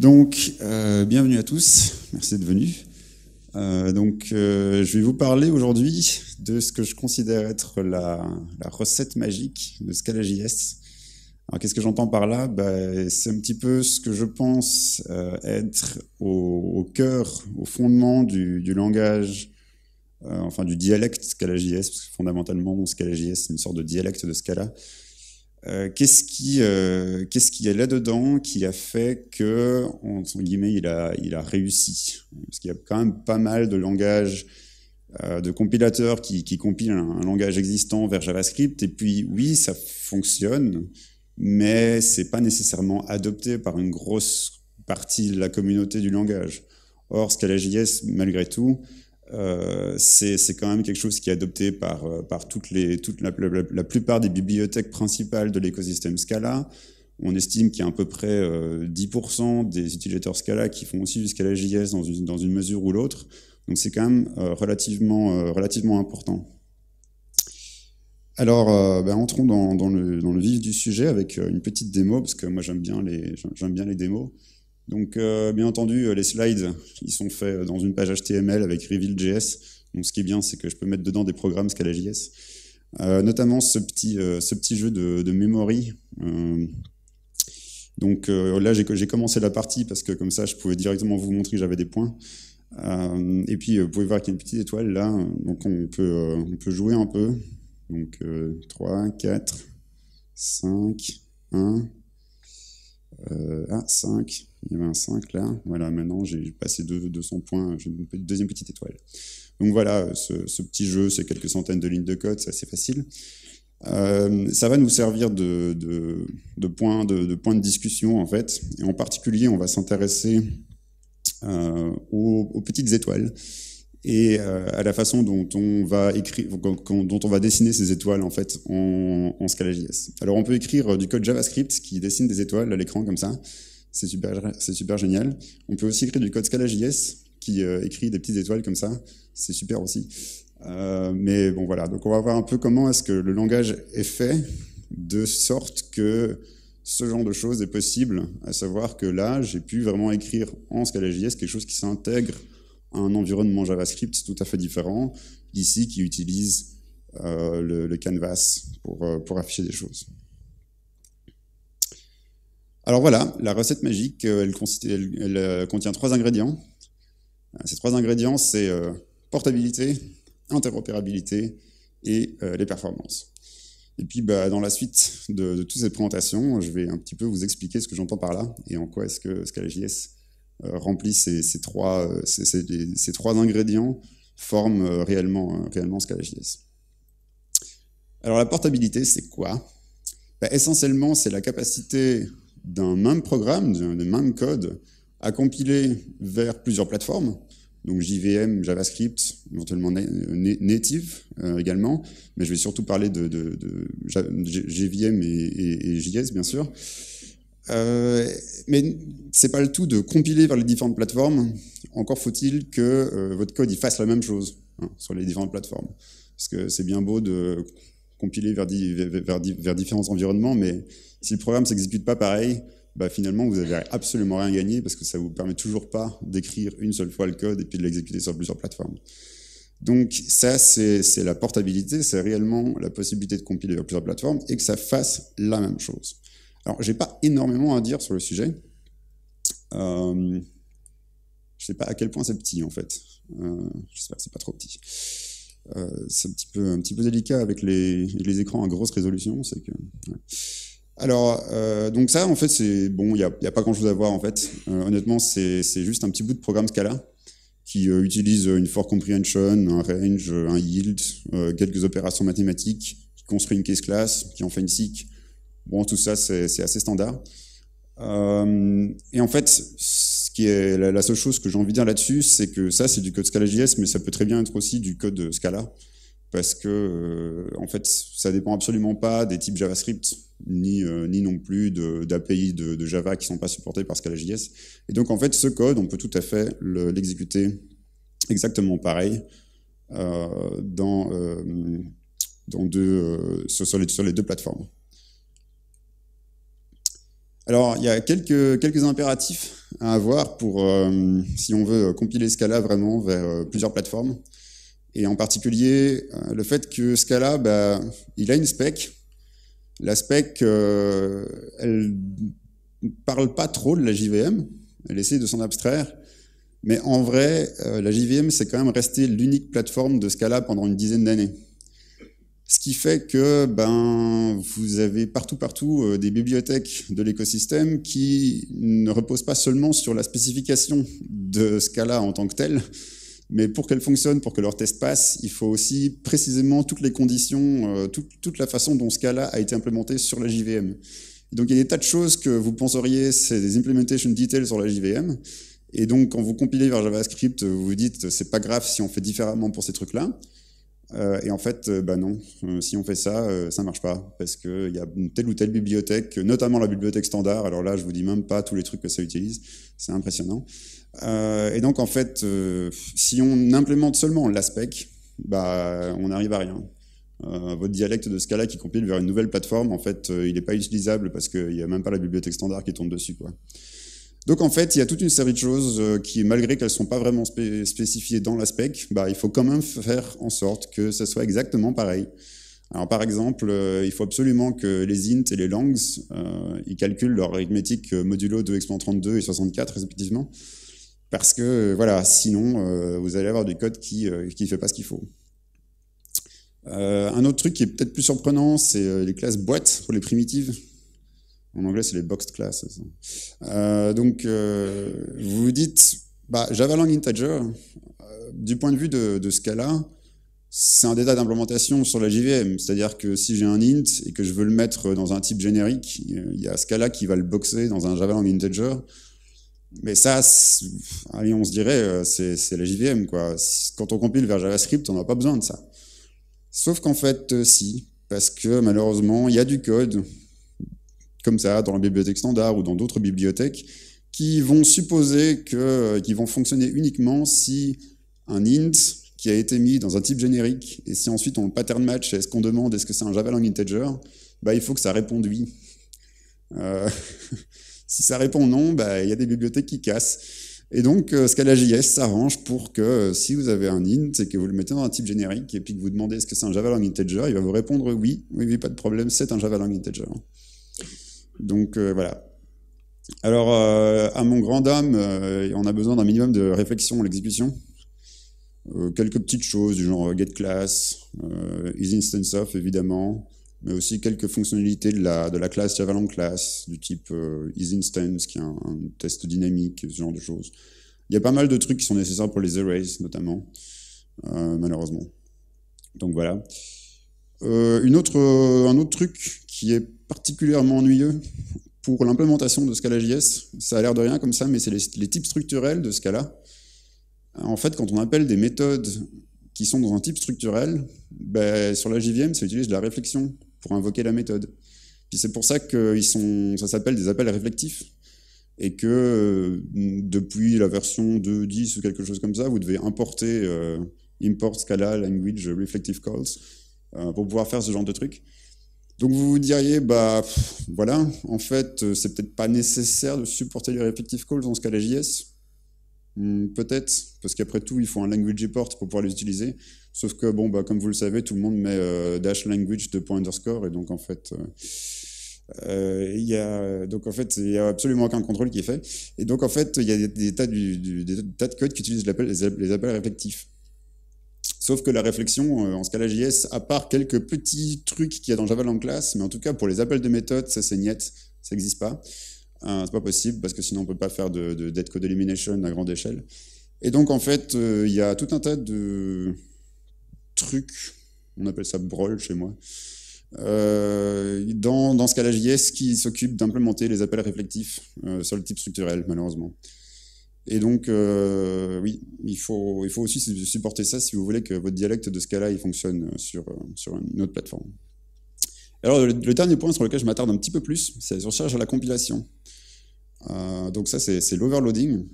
Donc, euh, bienvenue à tous, merci d'être venus. Euh, donc, euh, je vais vous parler aujourd'hui de ce que je considère être la, recette magique de Scala.js. Alors, qu'est-ce que j'entends par là? Bah, C'est un petit peu ce que je pense être au, cœur, au fondement du, du langage, enfin du dialecte Scala.js, parce que fondamentalement, Scala.js, c'est une sorte de dialecte de Scala. Euh, qu'est-ce qui, euh, qu'est-ce qu'il y a là-dedans qui a fait que, entre guillemets, il a, il a réussi? Parce qu'il y a quand même pas mal de langages, euh, de compilateurs qui, qui compilent un, langage existant vers JavaScript, et puis oui, ça fonctionne, mais c'est pas nécessairement adopté par une grosse partie de la communauté du langage. Or, Scala.js, malgré tout, euh, c'est quand même quelque chose qui est adopté par, euh, par les, toute la, plupart des bibliothèques principales de l'écosystème Scala. On estime qu'il y a à peu près 10% euh, des utilisateurs Scala qui font aussi du Scala.js dans une, dans une mesure ou l'autre. Donc c'est quand même relativement, relativement important. Alors, ben, entrons dans, le, dans, le, vif du sujet avec une petite démo, parce que moi j'aime bien, bien les démos. Donc, euh, bien entendu, euh, les slides, ils sont faits dans une page HTML avec Reveal.js. Donc, ce qui est bien, c'est que je peux mettre dedans des programmes Scala.js. Euh, notamment ce petit, ce petit jeu de, de memory. donc là, j'ai commencé la partie parce que comme ça, je pouvais directement vous montrer que j'avais des points. et puis, vous pouvez voir qu'il y a une petite étoile là. Donc, on peut, on peut jouer un peu. Donc, 3, 4, 5, 1, ah, 5, il y avait un 5 là. Voilà, maintenant j'ai passé 200 points, j'ai une deuxième petite étoile. Donc voilà, ce, petit jeu, c'est quelques centaines de lignes de code, c'est assez facile. Euh, ça va nous servir de, de, point de discussion en fait. Et en particulier, on va s'intéresser euh, aux, petites étoiles et euh, à la façon dont on va écrire, dont on va dessiner ces étoiles en fait en, Scala.js. Alors on peut écrire du code JavaScript qui dessine des étoiles à l'écran comme ça. C'est super, c'est super génial. On peut aussi écrire du code Scala.js qui euh, écrit des petites étoiles comme ça. C'est super aussi. Euh, mais bon, voilà. Donc, on va voir un peu comment est-ce que le langage est fait de sorte que ce genre de choses est possible. À savoir que là, j'ai pu vraiment écrire en Scala.js quelque chose qui s'intègre un environnement JavaScript tout à fait différent. Ici, qui utilise euh, le, canvas pour, euh, pour afficher des choses. Alors voilà, la recette magique, euh, elle, contient trois ingrédients. Ces trois ingrédients, c'est portabilité, interopérabilité et les performances. Et puis, bah, dans la suite de, toutes ces présentations, je vais un petit peu vous expliquer ce que j'entends par là et en quoi est-ce que Scala.js remplit ces, trois, ces, trois ingrédients, forment réellement, réellement Scala.js. Alors, la portabilité, c'est quoi? Bah, Essentiellement, c'est la capacité d'un même programme, d'un même code, à compiler vers plusieurs plateformes, donc JVM, JavaScript, éventuellement native euh, également, mais je vais surtout parler de, JVM et, et, JS, bien sûr. Euh, mais c'est pas le tout de compiler vers les différentes plateformes. Encore faut-il que euh, votre code fasse la même chose hein, sur les différentes plateformes. Parce que c'est bien beau de compiler vers, vers, vers, différents environnements, mais si le programme s'exécute pas pareil, bah finalement, vous n'avez absolument rien gagné parce que ça vous permet toujours pas d'écrire une seule fois le code et puis de l'exécuter sur plusieurs plateformes. Donc ça, c'est la portabilité, c'est réellement la possibilité de compiler sur plusieurs plateformes et que ça fasse la même chose. Alors, j'ai pas énormément à dire sur le sujet. Euh, je sais pas à quel point c'est petit en fait. Euh, J'espère que c'est pas trop petit. Euh, c'est un petit peu délicat avec les, écrans à grosse résolution, c'est que. Alors, euh, donc ça, en fait, c'est bon, il n'y a, pas grand-chose à voir, en fait. Euh, honnêtement, c'est juste un petit bout de programme Scala qui utilise une for comprehension, un range, un yield, quelques opérations mathématiques, qui construit une case class, qui en fait une SIC. Bon, tout ça, c'est assez standard. Euh, et en fait, ce qui est la, seule chose que j'ai envie de dire là-dessus, c'est que ça, c'est du code Scala.js, mais ça peut très bien être aussi du code Scala parce que euh, en fait, ça dépend absolument pas des types JavaScript, ni, euh, ni non plus d'API de, Java qui sont pas supportés par Scala.js. Et donc, en fait, ce code, on peut tout à fait l'exécuter exactement pareil euh, dans, sur les deux plateformes. Alors, il y a quelques, impératifs à avoir pour, euh, si on veut compiler Scala vraiment vers euh, plusieurs plateformes. Et en particulier, euh, le fait que Scala, bah, il a une spec. La spec, elle parle pas trop de la JVM. Elle essaie de s'en abstraire. Mais en vrai, la JVM, c'est quand même resté l'unique plateforme de Scala pendant une dizaine d'années. Ce qui fait que ben, vous avez partout, partout euh, des bibliothèques de l'écosystème qui ne reposent pas seulement sur la spécification de Scala en tant que telle, mais pour qu'elle fonctionne, pour que leur test passe, il faut aussi précisément toutes les conditions, euh, toute la façon dont Scala a été implémenté sur la JVM. donc il y a des tas de choses que vous penseriez, c'est des implementation details sur la JVM. Et donc quand vous compilez vers JavaScript, vous vous dites, c'est pas grave si on fait différemment pour ces trucs-là. Euh, et en fait, euh, bah non, euh, si on fait ça, ça marche pas, parce qu'il y a telle ou telle bibliothèque, notamment la bibliothèque standard, alors là, je vous dis même pas tous les trucs que ça utilise, c'est impressionnant. et donc, en fait, si on implémente seulement l'aspect, bah, on n'arrive à rien. votre dialecte de Scala qui compile vers une nouvelle plateforme, en fait, il n'est pas utilisable parce qu'il n'y a même pas la bibliothèque standard qui tourne dessus. Quoi. Donc en fait, il y a toute une série de choses euh, qui, malgré qu'elles ne sont pas vraiment spécifiées dans la spec, bah, il faut quand même faire en sorte que ça soit exactement pareil. Alors par exemple, euh, il faut absolument que les int et les longs, euh, ils calculent leur arithmétique modulo de exponent 32 et 64 respectivement, parce que voilà, sinon vous allez avoir du code qui ne fait pas ce qu'il faut. un autre truc qui est peut-être plus surprenant, c'est les classes boîtes pour les primitives. En anglais, c'est les boxed classes. Euh, donc, euh, vous vous dites, bah, Java Lang Integer, euh, du point de vue de, Scala, c'est un détail d'implémentation sur la JVM. C'est-à-dire que si j'ai un int et que je veux le mettre dans un type générique, il y a Scala qui va le boxer dans un Java Lang Integer. Mais ça, on se dirait, c'est la JVM. Quand on compile vers JavaScript, on n'a pas besoin de ça. Sauf qu'en fait, si, parce que malheureusement, il y a du code comme ça dans la bibliothèque standard ou dans d'autres bibliothèques, qui vont supposer que, euh, qui vont fonctionner uniquement si un int qui a été mis dans un type générique, et si ensuite on le pattern match, est-ce qu'on demande est-ce que c'est un Java Lang integer, bah, il faut que ça réponde oui. Euh, si ça répond non, bah, il y a des bibliothèques qui cassent. Et donc, euh, Scala.js s'arrange pour que si vous avez un int et que vous le mettez dans un type générique et puis que vous demandez est-ce que c'est un Java Lang integer, il va vous répondre oui, oui, oui, pas de problème, c'est un Java Lang integer. Donc euh, voilà. Alors, euh, à mon grand dame, euh, on a besoin d'un minimum de réflexion à l'exécution. quelques petites choses du genre get class, is instance of évidemment, mais aussi quelques fonctionnalités de la, de la classe class, du type is instance, qui est un, test dynamique, ce genre de choses. Il y a pas mal de trucs qui sont nécessaires pour les arrays, notamment, malheureusement. Donc voilà. un autre truc qui est particulièrement ennuyeux pour l'implémentation de Scala.js. Ça a l'air de rien comme ça, mais c'est les, types structurels de Scala. En fait, quand on appelle des méthodes qui sont dans un type structurel, ben, sur la JVM, ça utilise de la réflexion pour invoquer la méthode. Puis c'est pour ça que sont, ça s'appelle des appels réflectifs. Et que euh, depuis la version 2.10 ou quelque chose comme ça, vous devez importer euh, import Scala language reflective calls euh, pour pouvoir faire ce genre de trucs. Donc vous vous diriez, bah voilà, en fait, euh, c'est peut-être pas nécessaire de supporter les reflective calls dans ce cas là JS. Hmm, peut-être, parce qu'après tout, il faut un language import pour pouvoir les utiliser. Sauf que, bon, bah, comme vous le savez, tout le monde met euh, dash language de point underscore, et donc en fait, euh, il y a donc en fait, il y a absolument aucun contrôle qui est fait. Et donc en fait, il y a des, tas, du, tas de codes qui utilisent les, les appels réflectifs. Sauf que la réflexion euh, en Scala JS, à part quelques petits trucs qu'il y a dans Java Lang Class, mais en tout cas pour les appels de méthode, ça c'est niet, ça n'existe pas. Euh, c'est pas possible parce que sinon on peut pas faire de, de dead code elimination à grande échelle. Et donc en fait, euh, il y a tout un tas de trucs, on appelle ça brawl chez moi, euh, dans, dans JS qui s'occupe d'implémenter les appels réflectifs sur le type structurel, malheureusement. Et donc, euh, oui, il faut, il faut aussi supporter ça si vous voulez que votre dialecte de Scala il fonctionne sur, sur une autre plateforme. Alors, le, dernier point sur lequel je m'attarde un petit peu plus, c'est la recherche à la compilation. Euh, donc ça, c'est l'overloading.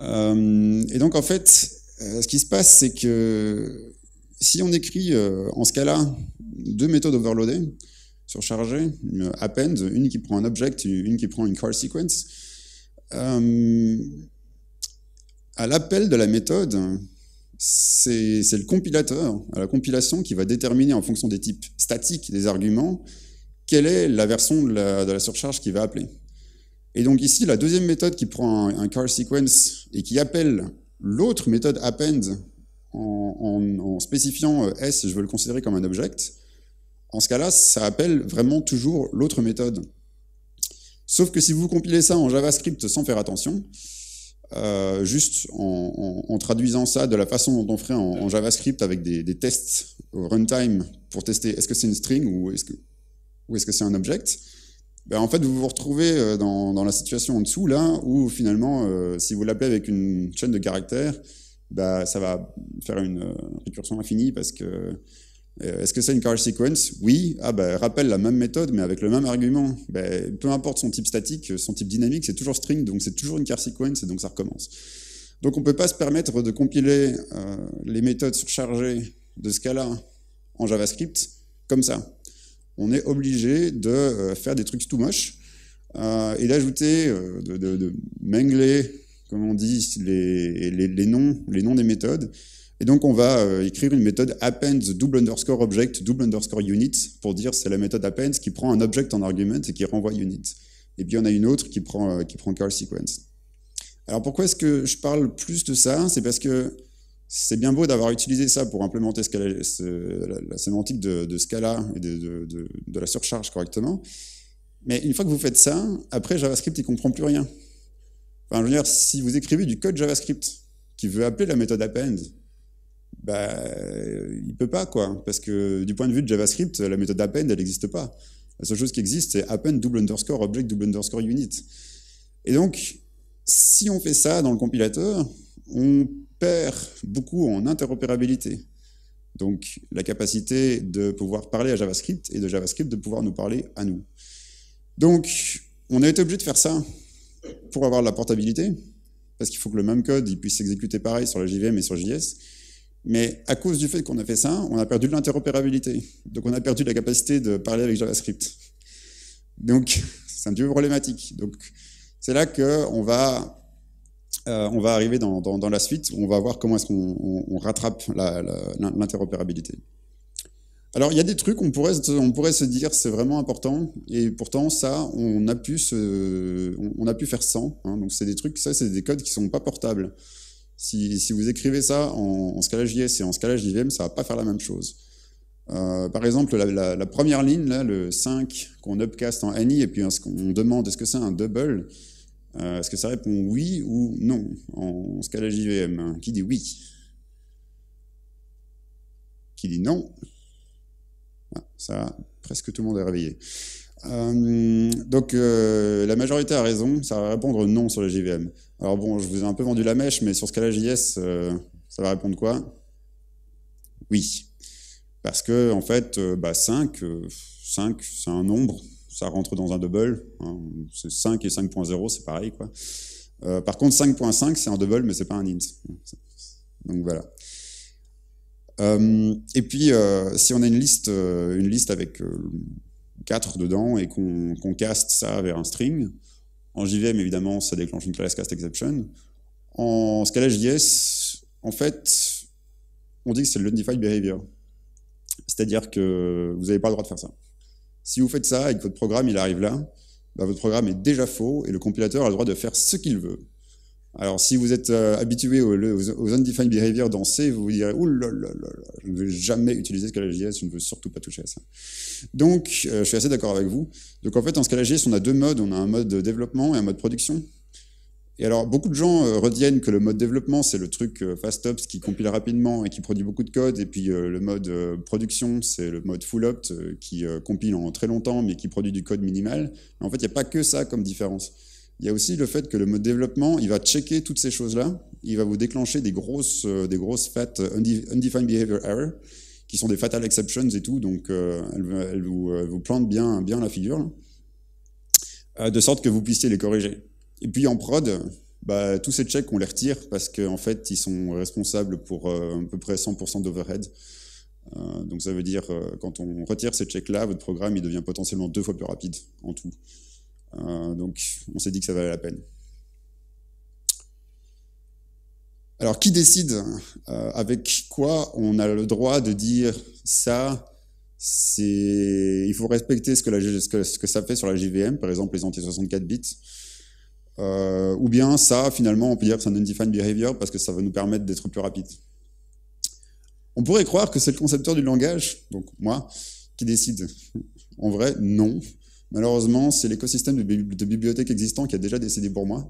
Euh, et donc, en fait, ce qui se passe, c'est que si on écrit en Scala deux méthodes overloadées, surchargées, append, une qui prend un object, une qui prend une car sequence. Euh, à l'appel de la méthode, c'est le compilateur, à la compilation, qui va déterminer en fonction des types statiques des arguments, quelle est la version de la, surcharge qu'il va appeler. Et donc ici, la deuxième méthode qui prend un, car sequence et qui appelle l'autre méthode append en, spécifiant euh, S, je veux le considérer comme un object, en ce cas-là, ça appelle vraiment toujours l'autre méthode. Sauf que si vous compilez ça en JavaScript sans faire attention, euh, juste en, traduisant ça de la façon dont on ferait en, JavaScript avec des, tests au runtime pour tester est-ce que c'est une string ou est-ce que c'est un object ben, En fait, vous vous retrouvez euh, dans, la situation en dessous, là, où finalement, euh, si vous l'appelez avec une chaîne de caractères, ben, ça va faire une récursion infinie parce que est-ce que c'est une car sequence? Oui. Ah ben, rappelle la même méthode, mais avec le même argument. Ben, peu importe son type statique, son type dynamique, c'est toujours string, donc c'est toujours une car sequence, et donc ça recommence. Donc on ne peut pas se permettre de compiler les méthodes surchargées de ce cas-là en JavaScript comme ça on est obligé de euh, faire des trucs tout moches euh, et d'ajouter, euh, de, de, mangler, comme on dit, les, noms, les noms des méthodes. Et donc, on va écrire une méthode append double underscore object double underscore unit pour dire c'est la méthode append qui prend un object en argument et qui renvoie unit. Et puis, on a une autre qui prend, qui prend call sequence. Alors, pourquoi est-ce que je parle plus de ça? C'est parce que c'est bien beau d'avoir utilisé ça pour implémenter la, sémantique de, Scala et de, la surcharge correctement. Mais une fois que vous faites ça, après JavaScript, il comprend plus rien. Enfin, je veux dire, si vous écrivez du code JavaScript qui veut appeler la méthode append, bah, il peut pas, quoi. Parce que du point de vue de JavaScript, la méthode append, elle n'existe pas. La seule chose qui existe, c'est append double underscore object double underscore unit. Et donc, si on fait ça dans le compilateur, on perd beaucoup en interopérabilité. Donc la capacité de pouvoir parler à JavaScript et de JavaScript de pouvoir nous parler à nous. Donc on a été obligé de faire ça pour avoir la portabilité, parce qu'il faut que le même code il puisse s'exécuter pareil sur la JVM et sur JS. Mais à cause du fait qu'on a fait ça, on a perdu l'interopérabilité. Donc on a perdu la capacité de parler avec JavaScript. Donc c'est un peu problématique. Donc c'est là qu'on va euh, on va arriver dans, la suite, on va voir comment est-ce qu'on rattrape l'interopérabilité. Alors, il y a des trucs, on pourrait, on pourrait se dire c'est vraiment important, et pourtant, ça, on a pu, on a pu faire sans. Hein. donc, c'est des trucs, ça, c'est des codes qui sont pas portables. Si, vous écrivez ça en, Scala JS et en Scala JVM, ça va pas faire la même chose. Euh, par exemple, la, première ligne, là, le 5, qu'on upcast en ANI, et puis on demande est-ce que c'est un double, euh, est-ce que ça répond oui ou non en Scala JVM Qui dit oui Qui dit non ah, Ça, presque tout le monde est réveillé. Euh, donc euh, la majorité a raison, ça va répondre non sur la JVM. Alors bon, je vous ai un peu vendu la mèche, mais sur Scala JS, ça va répondre quoi? Oui. Parce que en fait, bah 5, 5 c'est un nombre, ça rentre dans un double. Hein. C'est 5 et 5.0, c'est pareil. Quoi. Euh, par contre, 5.5, c'est un double, mais c'est pas un int. Donc voilà. Euh, et puis, euh, si on a une liste, une liste avec 4 dedans et qu'on caste ça vers un string, en JVM, évidemment, ça déclenche une classe cast exception. En Scala JS, en fait, on dit que c'est le undefined behavior. C'est-à-dire que vous n'avez pas le droit de faire ça. Si vous faites ça et que votre programme il arrive là, bah, votre programme est déjà faux et le compilateur a le droit de faire ce qu'il veut. Alors, si vous êtes euh, habitué aux, undefined behavior dans C, vous vous direz Ouh là là là, je ne vais jamais utiliser ScalaJS, je ne veux surtout pas toucher à ça. Donc, euh, je suis assez d'accord avec vous. Donc, en fait, en ScalaJS, on a deux modes on a un mode développement et un mode production. Et alors, beaucoup de gens euh, que le mode développement, c'est le truc euh, fast ops qui compile rapidement et qui produit beaucoup de code. Et puis, le mode production, c'est le mode full opt qui compile en très longtemps, mais qui produit du code minimal. Mais en fait, il n'y a pas que ça comme différence. Il y a aussi le fait que le mode développement, il va checker toutes ces choses-là. Il va vous déclencher des grosses, des grosses fat undefined behavior errors, qui sont des fatal exceptions et tout. Donc, elles, vous, plantent bien, bien la figure, de sorte que vous puissiez les corriger. Et puis en prod, bah, tous ces checks, on les retire parce qu'en fait, ils sont responsables pour euh, à peu près 100% d'overhead. donc ça veut dire, quand on retire ces checks-là, votre programme il devient potentiellement deux fois plus rapide en tout. Donc on s'est dit que ça valait la peine. Alors, qui décide euh, avec quoi on a le droit de dire ça? Il faut respecter ce que, ça fait sur la JVM, par exemple les anti 64 bits, euh, ou bien ça, finalement, on peut dire que c'est un undefined behavior parce que ça va nous permettre d'être plus rapide. On pourrait croire que c'est le concepteur du langage, donc moi, qui décide. En vrai, non. Malheureusement, c'est l'écosystème de, bibliothèques existant qui a déjà décidé pour moi.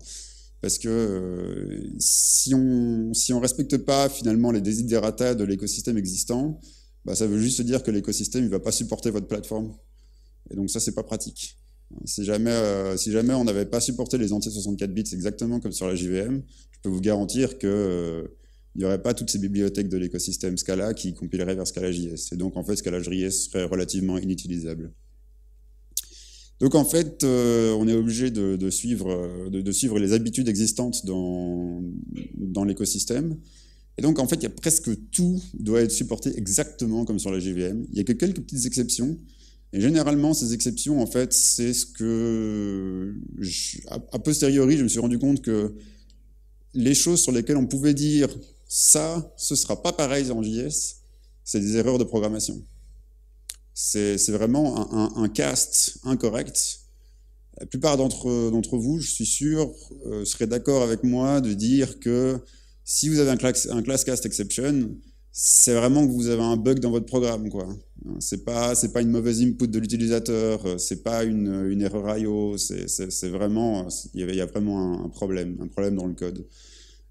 Parce que euh, si on si on respecte pas finalement les desiderata de l'écosystème existant, bah, ça veut juste dire que l'écosystème ne va pas supporter votre plateforme. Et donc ça, c'est pas pratique. Si jamais, euh, si jamais on n'avait pas supporté les entiers 64 bits exactement comme sur la JVM, je peux vous garantir que euh, n'y aurait pas toutes ces bibliothèques de l'écosystème Scala qui compileraient vers Scala.js. Et donc en fait, Scala.js serait relativement inutilisable. Donc en fait, euh, on est obligé de, suivre, euh, de, suivre les habitudes existantes dans, l'écosystème. Et donc en fait, il y a presque tout doit être supporté exactement comme sur la JVM. Il y a que quelques petites exceptions. Et généralement, ces exceptions, en fait, c'est ce que, a, posteriori, je me suis rendu compte que les choses sur lesquelles on pouvait dire ça, ce sera pas pareil en JS, c'est des erreurs de programmation c'est vraiment un, cast incorrect. La plupart d'entre vous, je suis sûr, euh, seraient d'accord avec moi de dire que si vous avez un class, cast exception, c'est vraiment que vous avez un bug dans votre programme, quoi. C'est pas, c'est pas une mauvaise input de l'utilisateur, c'est pas une, une erreur IO, c'est vraiment, il y, a, il y a vraiment un, un, problème, un problème dans le code.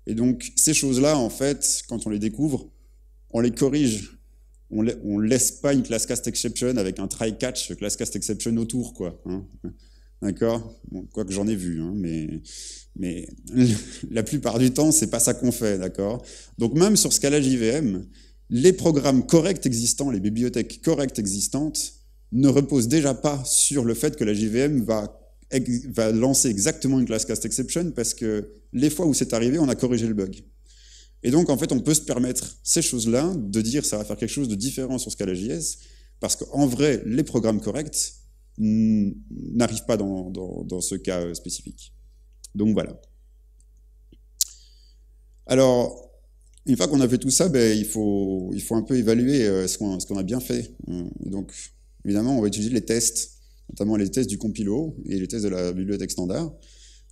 Et donc, ces choses-là, en fait, quand on les découvre, on les corrige on, on laisse pas une class cast exception avec un try catch class cast exception autour, quoi. Hein. D'accord? Quoi que j'en ai vu, hein, mais, mais la plupart du temps, c'est pas ça qu'on fait, d'accord? Donc même sur Scala JVM, les programmes corrects existants, les bibliothèques correctes existantes, ne reposent déjà pas sur le fait que la JVM va, va lancer exactement une class cast exception parce que les fois où c'est arrivé, on a corrigé le bug. Et donc, en fait, on peut se permettre ces choses-là, de dire ça va faire quelque chose de différent sur Scala.js, parce qu'en vrai, les programmes corrects n'arrivent pas dans, ce cas euh, spécifique. Donc voilà. Alors, une fois qu'on a fait tout ça, ben, il, faut, un peu évaluer euh, ce qu'on a bien fait. Euh, donc, évidemment, on va utiliser les tests, notamment les tests du compilo et les tests de la bibliothèque standard.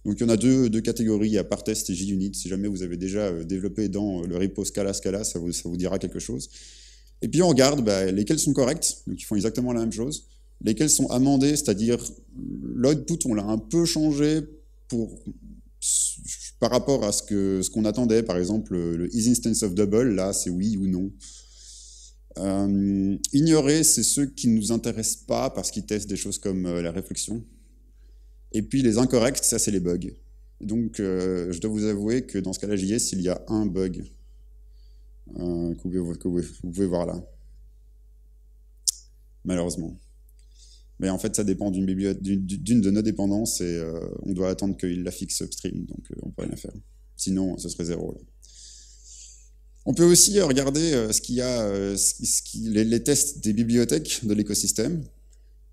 Donc il y en a deux, catégories, à part test et JUnit. Si jamais vous avez déjà euh, développé dans le repo Scala Scala, ça vous, dira quelque chose. Et puis on regarde bah, lesquels sont corrects, donc ils font exactement la même chose, lesquels sont amendés, c'est-à-dire l'output on l'a un peu changé par rapport à ce qu'on attendait, par exemple le is instance of double, là c'est oui ou non. Euh, ignorer, c'est ceux qui ne nous intéressent pas parce qu'ils testent des choses comme euh, la réflexion, et puis les incorrects, ça c'est les bugs. Donc euh, je dois vous avouer que dans ce cas-là JS, il y a un bug euh, que, vous pouvez, voir là. Malheureusement. Mais en fait, ça dépend d'une de nos dépendances et euh, on doit attendre qu'il la fixe upstream, donc on peut rien faire. Sinon, ce serait zéro. On peut aussi regarder ce qu'il y a, les, tests des bibliothèques de l'écosystème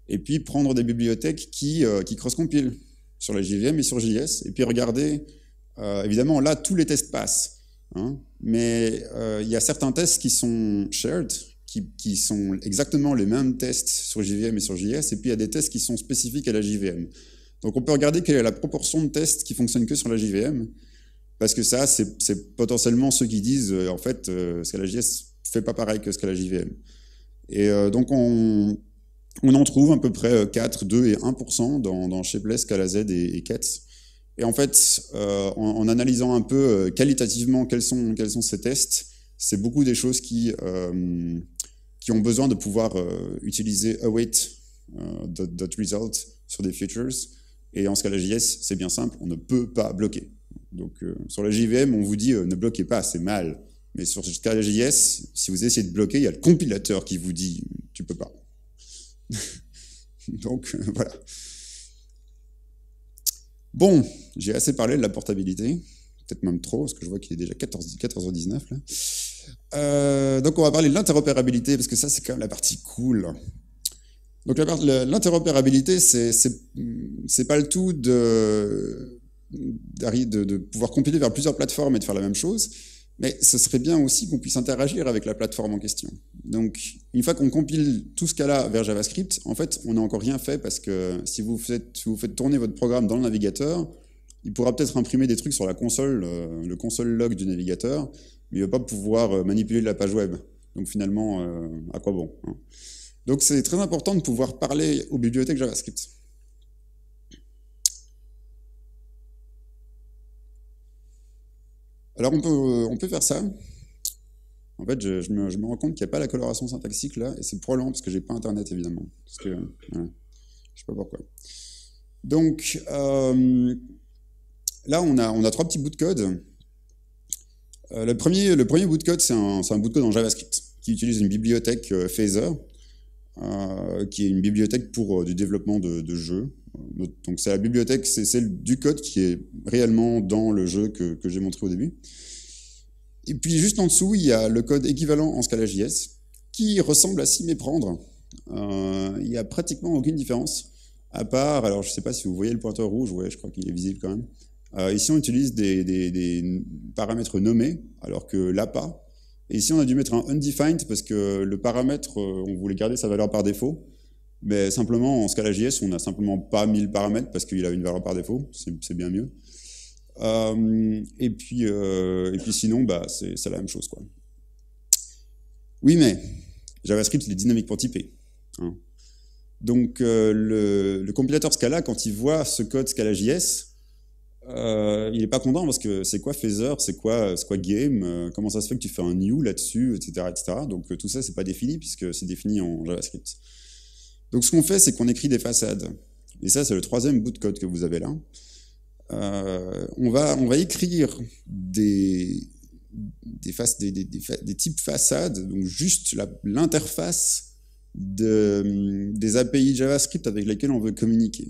et puis prendre des bibliothèques qui, euh, qui cross-compilent sur la JVM et sur JS, et puis regarder, euh, évidemment, là, tous les tests passent, hein, mais euh, il y a certains tests qui sont shared, qui, qui, sont exactement les mêmes tests sur JVM et sur JS, et puis il y a des tests qui sont spécifiques à la JVM. Donc on peut regarder quelle est la proportion de tests qui fonctionnent que sur la JVM, parce que ça, c'est potentiellement ceux qui disent, en fait, ce que la JS fait pas pareil que ce que la JVM. Et donc on, on en trouve à peu près 4, euh, 2 et 1% dans, dans Shapeless, Z et, et. Et en fait, euh, en, analysant un peu euh, qualitativement quels sont, ces tests, c'est beaucoup des choses qui, ont besoin de pouvoir utiliser await result sur des features. Et en Scala JS, c'est bien simple, on ne peut pas bloquer. Donc sur la JVM, on vous dit ne bloquez pas, c'est mal. Mais sur Scala JS, si vous essayez de bloquer, il y a le compilateur qui vous dit tu peux pas. Donc euh, voilà. Bon, j'ai assez parlé de la portabilité, peut-être même trop, parce que je vois qu'il est déjà 14, h 19 là. Euh, donc on va parler de l'interopérabilité, parce que ça c'est quand même la partie cool. Donc l'interopérabilité, c'est pas le tout de pouvoir compiler vers plusieurs plateformes et de faire la même chose, mais ce serait bien aussi qu'on puisse interagir avec la plateforme en question. Donc, une fois qu'on compile tout ce cas-là vers JavaScript, en fait, on n'a encore rien fait parce que si vous, faites, tourner votre programme dans le navigateur, il pourra peut-être imprimer des trucs sur la console, euh, le console log du navigateur, mais il ne va pas pouvoir euh, manipuler la page web. Donc finalement, euh, à quoi bon hein Donc c'est très important de pouvoir parler aux bibliothèques JavaScript. Alors on peut, on peut faire ça. En fait, je, me, rends compte qu'il n'y a pas la coloration syntaxique là, et c'est probablement parce que j'ai pas Internet évidemment. Parce que, je sais pas pourquoi. Donc, là, on a, on a trois petits bouts de code. Euh, le, premier, le premier bout de code, c'est un, un, bout de code en JavaScript qui utilise une bibliothèque euh, Phaser, euh, qui est une bibliothèque pour du développement de, jeux. Donc c'est la bibliothèque, c'est celle du code qui est réellement dans le jeu que, j'ai montré au début. Et puis juste en dessous, il y a le code équivalent en Scala JS qui ressemble à s'y méprendre. il n'y a pratiquement aucune différence, à part, alors je ne sais pas si vous voyez le pointeur rouge, je crois qu'il est visible quand même. Euh, ici, on utilise des, paramètres nommés, alors que là, pas. Et ici, on a dû mettre un undefined parce que le paramètre, euh, on voulait garder sa valeur par défaut. Mais simplement, en Scala JS, on n'a simplement pas mis le paramètre parce qu'il a une valeur par défaut. C'est bien mieux. Euh, et, puis, et puis sinon, bah, c'est la même chose. Quoi. Oui, mais JavaScript, il est dynamique pour typer. Hein. Donc, le, le, compilateur Scala, quand il voit ce code Scala JS, euh, il n'est pas content parce que c'est quoi Phaser, c'est quoi, quoi Game, euh, comment ça se fait que tu fais un new là-dessus, etc., etc. Donc euh, tout ça, c'est pas défini puisque c'est défini en JavaScript. Donc ce qu'on fait, c'est qu'on écrit des façades. Et ça, c'est le troisième bout de code que vous avez là. on, va, on va écrire des, types façades, donc juste l'interface de, des API JavaScript avec lesquels on veut communiquer.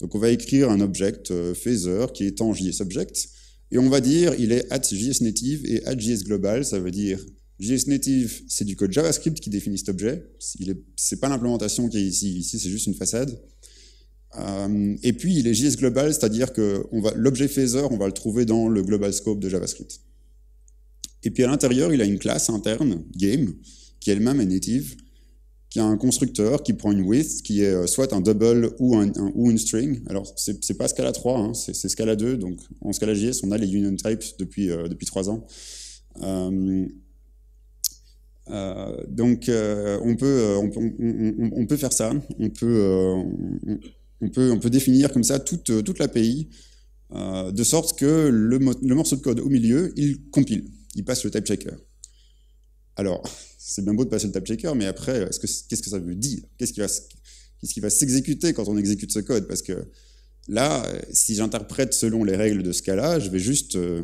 Donc on va écrire un object euh, phaser qui est en JSObject, et on va dire il est at JSNative et at JSGlobal, ça veut dire JSNative, c'est du code JavaScript qui définit cet objet, ce n'est pas l'implémentation qui est ici, ici c'est juste une façade. Euh, et puis il est JSGlobal, c'est-à-dire que l'objet phaser, on va le trouver dans le global scope de JavaScript. Et puis à l'intérieur, il a une classe interne, game, qui elle-même est native, qui a un constructeur qui prend une width qui est euh, soit un double ou, un, ou une string. Alors, c'est pas Scala 3, hein, c'est Scala 2. Donc, en Scala JS, on a les union types depuis, euh, depuis 3 ans. Euh, donc, on, peut, on, peut faire ça. On peut, on, peut, on peut définir comme ça toute, toute l'API, de sorte que le, le morceau de code au milieu, il compile, il passe le type checker. Alors, c'est bien beau de passer le type checker, mais après, qu'est-ce que ça veut dire? Qu'est-ce qui va, qui va s'exécuter quand on exécute ce code? Parce que là, si j'interprète selon les règles de Scala, je vais juste euh,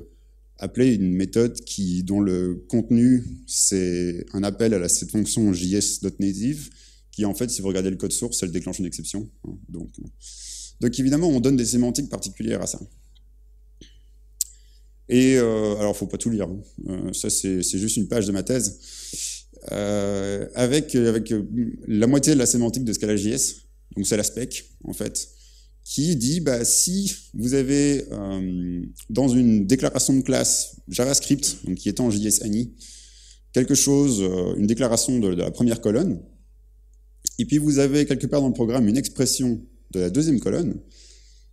appeler une méthode qui, dont le contenu, c'est un appel à cette fonction js.native, qui en fait, si vous regardez le code source, elle déclenche une exception. Hein, donc, donc évidemment, on donne des sémantiques particulières à ça. Et euh, alors, faut pas tout lire. Hein. Euh, ça, c'est juste une page de ma thèse. Euh, avec, avec la moitié de la sémantique de Scala.js, donc c'est la spec, en fait, qui dit bah, si vous avez dans une déclaration de classe JavaScript, qui est en JS ANI, quelque chose, une déclaration de, de, la première colonne, et puis vous avez quelque part dans le programme une expression de la deuxième colonne,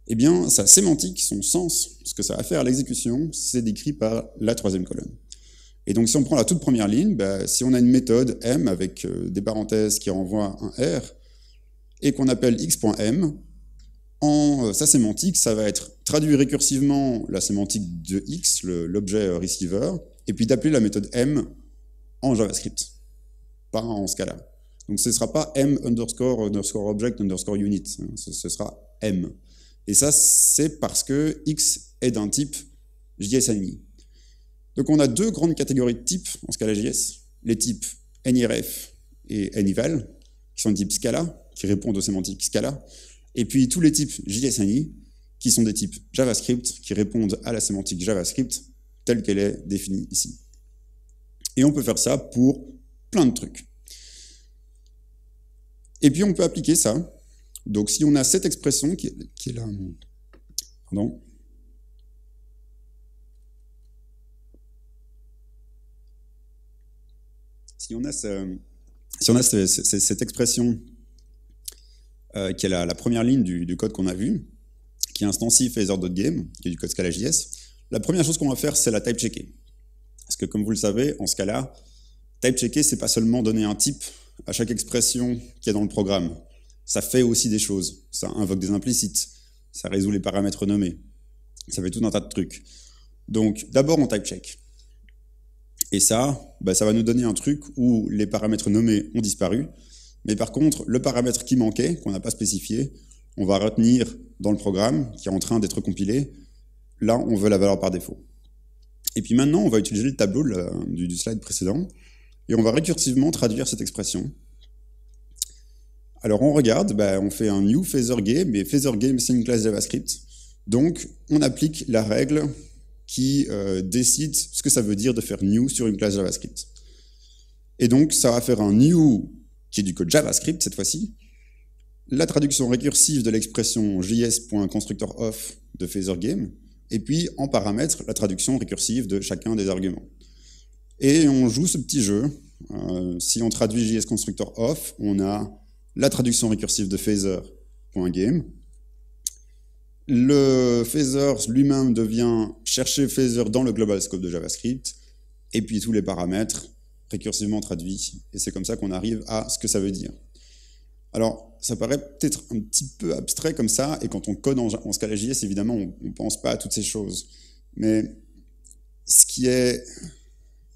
eh bien, sa sémantique, son sens, ce que ça va faire à l'exécution, c'est décrit par la troisième colonne. Et donc, si on prend la toute première ligne, bah, si on a une méthode m avec euh, des parenthèses qui renvoient un r, et qu'on appelle x.m, en euh, sa sémantique, ça va être traduire récursivement la sémantique de x, l'objet euh, receiver, et puis d'appeler la méthode m en JavaScript, pas en Scala. Donc ce ne sera pas m underscore underscore object underscore unit, hein, ce sera m. Et ça, c'est parce que X est d'un type JS Donc on a deux grandes catégories de types en Scala JS. Les types NIRF et NIVAL, qui sont des types Scala, qui répondent aux sémantiques Scala. Et puis tous les types JSNI, qui sont des types JavaScript, qui répondent à la sémantique JavaScript telle qu'elle est définie ici. Et on peut faire ça pour plein de trucs. Et puis on peut appliquer ça. Donc si on a cette expression qui est, là, pardon, si on a, si on a cette expression euh, qui est la, première ligne du, code qu'on a vu, qui instancie phaser.game, qui est du code Scala.js, la première chose qu'on va faire, c'est la type checker. Parce que comme vous le savez, en Scala, type checker, c'est pas seulement donner un type à chaque expression qu'il y a dans le programme. Ça fait aussi des choses. Ça invoque des implicites. Ça résout les paramètres nommés. Ça fait tout un tas de trucs. Donc, d'abord, on type check. Et ça, bah, ça va nous donner un truc où les paramètres nommés ont disparu. Mais par contre, le paramètre qui manquait, qu'on n'a pas spécifié, on va retenir dans le programme qui est en train d'être compilé. Là, on veut la valeur par défaut. Et puis maintenant, on va utiliser le tableau du, slide précédent et on va récursivement traduire cette expression. Alors on regarde, bah, on fait un new phasor game, mais phasor game c'est une classe JavaScript. Donc on applique la règle qui euh, décide ce que ça veut dire de faire new sur une classe JavaScript. Et donc ça va faire un new qui est du code JavaScript cette fois-ci, la traduction récursive de l'expression js.constructorOf de phasor_game, et puis en paramètre la traduction récursive de chacun des arguments. Et on joue ce petit jeu. Euh, si on traduit js_constructorOf, on a la traduction récursive de phasor.game. Le phasor lui-même devient chercher phasor dans le global scope de JavaScript, et puis tous les paramètres récursivement traduits. Et c'est comme ça qu'on arrive à ce que ça veut dire. Alors, ça paraît peut-être un petit peu abstrait comme ça, et quand on code en, en évidemment, on ne pense pas à toutes ces choses. Mais ce qui est,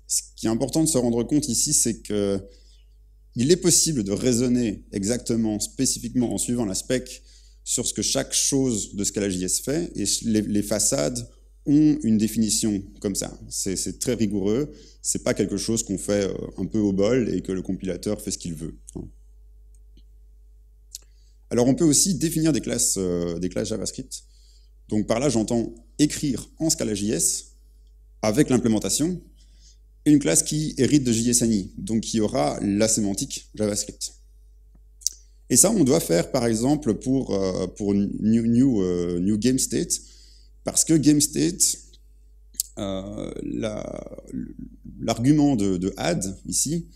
ce qui est important de se rendre compte ici, c'est que il est possible de raisonner exactement, spécifiquement, en suivant la spec, sur ce que chaque chose de Scala JS fait, et les façades ont une définition comme ça. C'est très rigoureux, c'est pas quelque chose qu'on fait euh, un peu au bol et que le compilateur fait ce qu'il veut. Hein. Alors on peut aussi définir des classes, euh, des classes JavaScript. Donc par là, j'entends écrire en Scala.js avec l'implémentation une classe qui hérite de JSANI, donc qui aura la sémantique JavaScript. Et ça, on doit faire par exemple pour, euh, pour new, new, State, parce que Game State, l'argument de, de, add ici,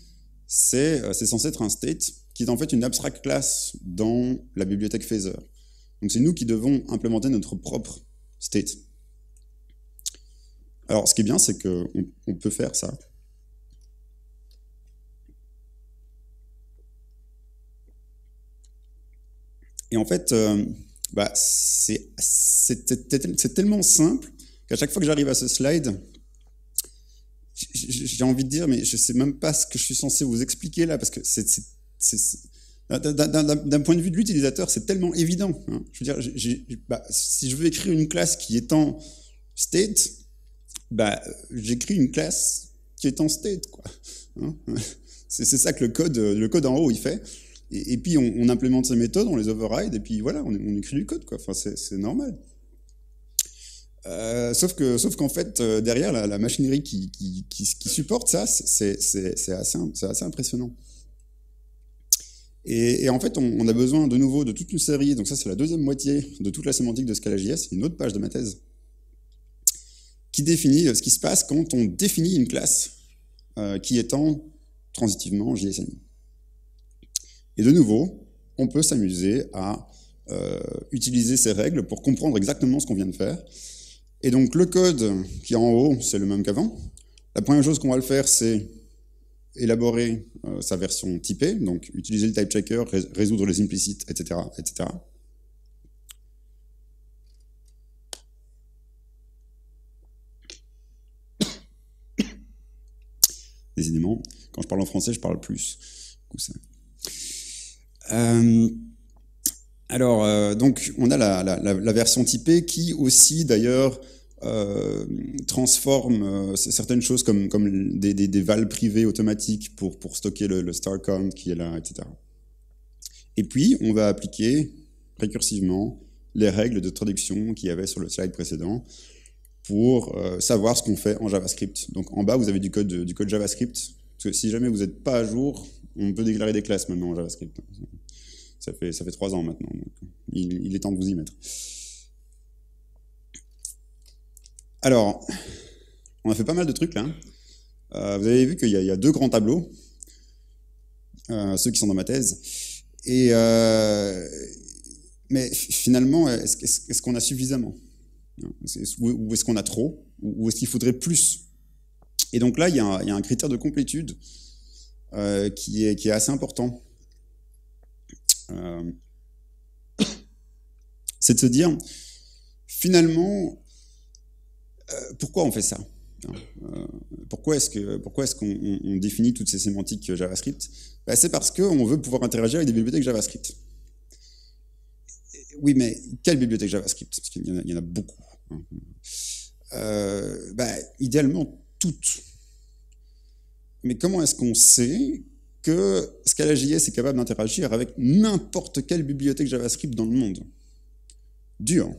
c'est censé être un state qui est en fait une abstract class dans la bibliothèque Phaser. Donc c'est nous qui devons implémenter notre propre state. Alors ce qui est bien, c'est qu'on on peut faire ça. Et en fait, euh, bah, c'est tellement simple qu'à chaque fois que j'arrive à ce slide, j'ai envie de dire, mais je ne sais même pas ce que je suis censé vous expliquer là, parce que d'un point de vue de l'utilisateur, c'est tellement évident. Hein. Je veux dire, bah, si je veux écrire une classe qui est en state, bah, j'écris une classe qui est en state. Hein. c'est ça que le code, le code en haut, il fait. Et, puis, on, implémente ces méthodes, on les override, et puis voilà, on, on écrit du code. Quoi. Enfin, c'est normal. Euh, sauf que, sauf qu'en fait, euh, derrière la, machinerie qui, supporte ça, c'est assez, impressionnant. Et, en fait, on, a besoin de nouveau de toute une série, donc ça c'est la deuxième moitié de toute la sémantique de Scala.js, une autre page de ma thèse, qui définit ce qui se passe quand on définit une classe euh, qui étend transitivement JSON. Et de nouveau, on peut s'amuser à euh, utiliser ces règles pour comprendre exactement ce qu'on vient de faire. Et donc le code qui est en haut, c'est le même qu'avant. La première chose qu'on va le faire, c'est élaborer euh, sa version typée, donc utiliser le type checker, résoudre les implicites, etc. etc. Décidément, quand je parle en français, je parle plus. Euh, alors, euh, donc, on a la, la, version typée qui aussi, d'ailleurs, euh, transforme certaines choses comme, des, des, des, vals privés automatiques pour, stocker le, star count qui est là, etc. Et puis, on va appliquer récursivement les règles de traduction qu'il y avait sur le slide précédent pour savoir ce qu'on fait en JavaScript. Donc en bas, vous avez du code, JavaScript. Si jamais vous n'êtes pas à jour, on peut déclarer des classes maintenant en JavaScript. Ça fait, ça fait trois ans maintenant. il, est temps de vous y mettre. Alors, on a fait pas mal de trucs là. Euh, vous avez vu qu'il y, a deux grands tableaux, euh, ceux qui sont dans ma thèse. Et, mais finalement, est-ce qu'on a suffisamment? Ou est-ce qu'on a trop? Ou est-ce qu'il faudrait plus? Et donc là, il y, a un, critère de complétude euh, qui, est, assez important. Euh, c'est de se dire, finalement, euh, pourquoi on fait ça pourquoi est-ce que pourquoi est-ce qu'on définit toutes ces sémantiques JavaScript? Ben, C'est parce qu'on veut pouvoir interagir avec des bibliothèques JavaScript. Oui, mais quelle bibliothèque JavaScript? Parce qu'il y, en a beaucoup. Euh, bah, idéalement, toutes. Mais comment est-ce qu'on sait que Scala.js est capable d'interagir avec n'importe quelle bibliothèque JavaScript dans le monde Dur.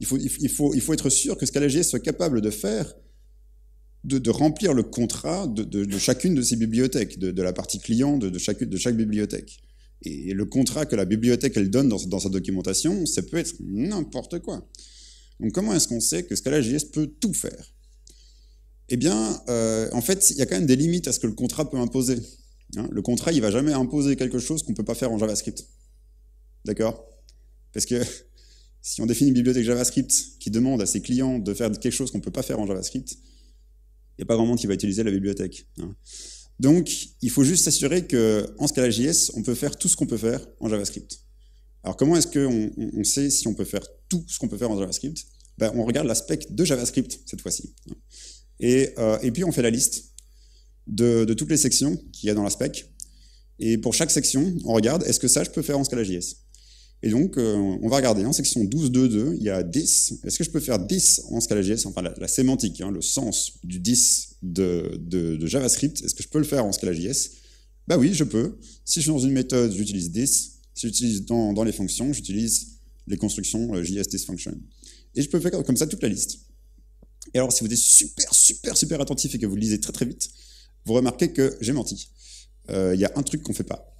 Il faut, être sûr que Scala.js soit capable de faire, de, remplir le contrat de, chacune de ces bibliothèques, de, la partie client de, chaque, bibliothèque. Et le contrat que la bibliothèque donne dans, dans sa documentation, ça peut être n'importe quoi. Donc comment est-ce qu'on sait que Scala.js peut tout faire? Eh bien, euh, en fait, il y a quand même des limites à ce que le contrat peut imposer. Hein. le contrat, il va jamais imposer quelque chose qu'on ne peut pas faire en JavaScript. D'accord? Parce que si on définit une bibliothèque JavaScript qui demande à ses clients de faire quelque chose qu'on ne peut pas faire en JavaScript, il n'y a pas grand monde qui va utiliser la bibliothèque. Hein. Donc, il faut juste s'assurer qu'en Scala.js, on peut faire tout ce qu'on peut faire en JavaScript. Alors comment est-ce qu'on on sait si on peut faire tout ce qu'on peut faire en JavaScript? Ben, On regarde l'aspect de JavaScript cette fois-ci. Et, euh, et, puis on fait la liste de, toutes les sections qu'il y a dans la spec. Et pour chaque section, on regarde, est-ce que ça, je peux faire en Scala.js Et donc, euh, on va regarder, en section 12.2.2, il y a 10. Est-ce que je peux faire 10 en Scala.js Enfin, la, sémantique, hein, le sens du 10 de, JavaScript, est-ce que je peux le faire en Scala.js Bah oui, je peux. Si je suis dans une méthode, j'utilise 10. Si j'utilise dans, dans, les fonctions, j'utilise les constructions euh, JS function. Et je peux faire comme ça toute la liste. Et alors, si vous êtes super, super, super attentif et que vous lisez très, très vite, vous remarquez que j'ai menti. Euh, il y a un truc qu'on ne fait pas.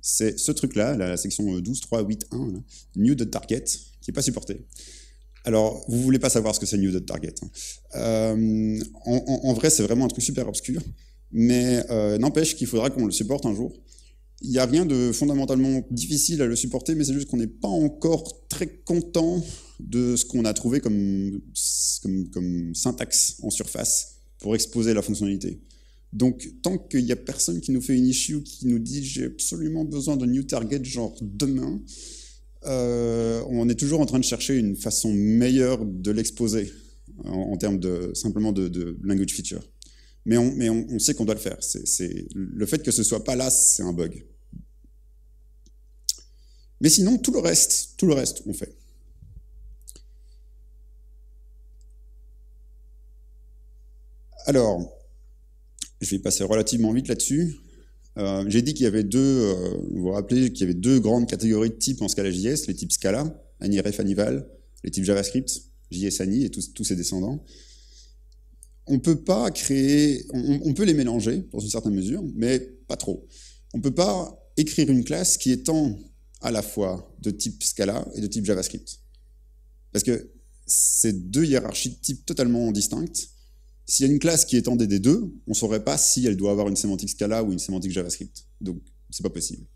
C'est ce truc-là, la section 12.3.8.1, new.target, qui n'est pas supporté. Alors, vous voulez pas savoir ce que c'est new.target. Hein. Euh, en, vrai, c'est vraiment un truc super obscur, mais euh, n'empêche qu'il faudra qu'on le supporte un jour. Il n'y a rien de fondamentalement difficile à le supporter, mais c'est juste qu'on n'est pas encore très content de ce qu'on a trouvé comme, syntaxe en surface pour exposer la fonctionnalité. Donc, tant qu'il n'y a personne qui nous fait une issue qui nous dit j'ai absolument besoin de new target genre demain, euh, on est toujours en train de chercher une façon meilleure de l'exposer en, termes de simplement de, language feature. Mais on, sait qu'on doit le faire. Le fait que ce soit pas là, c'est un bug. Mais sinon, tout le reste, tout le reste, on fait. Alors, je vais passer relativement vite là-dessus. Euh, j'ai dit qu'il y avait deux, euh, vous vous rappelez qu'il y avait deux grandes catégories de types en Scala JS, les types Scala, AniRef, Anival, les types JavaScript, JS Ani et tous, ses descendants. On peut pas créer, on, peut les mélanger dans une certaine mesure, mais pas trop. On peut pas écrire une classe qui étant à la fois de type Scala et de type JavaScript. Parce que c'est deux hiérarchies de type totalement distinctes. S'il y a une classe qui étendait des deux, on ne saurait pas si elle doit avoir une sémantique Scala ou une sémantique JavaScript. Donc, c'est pas possible.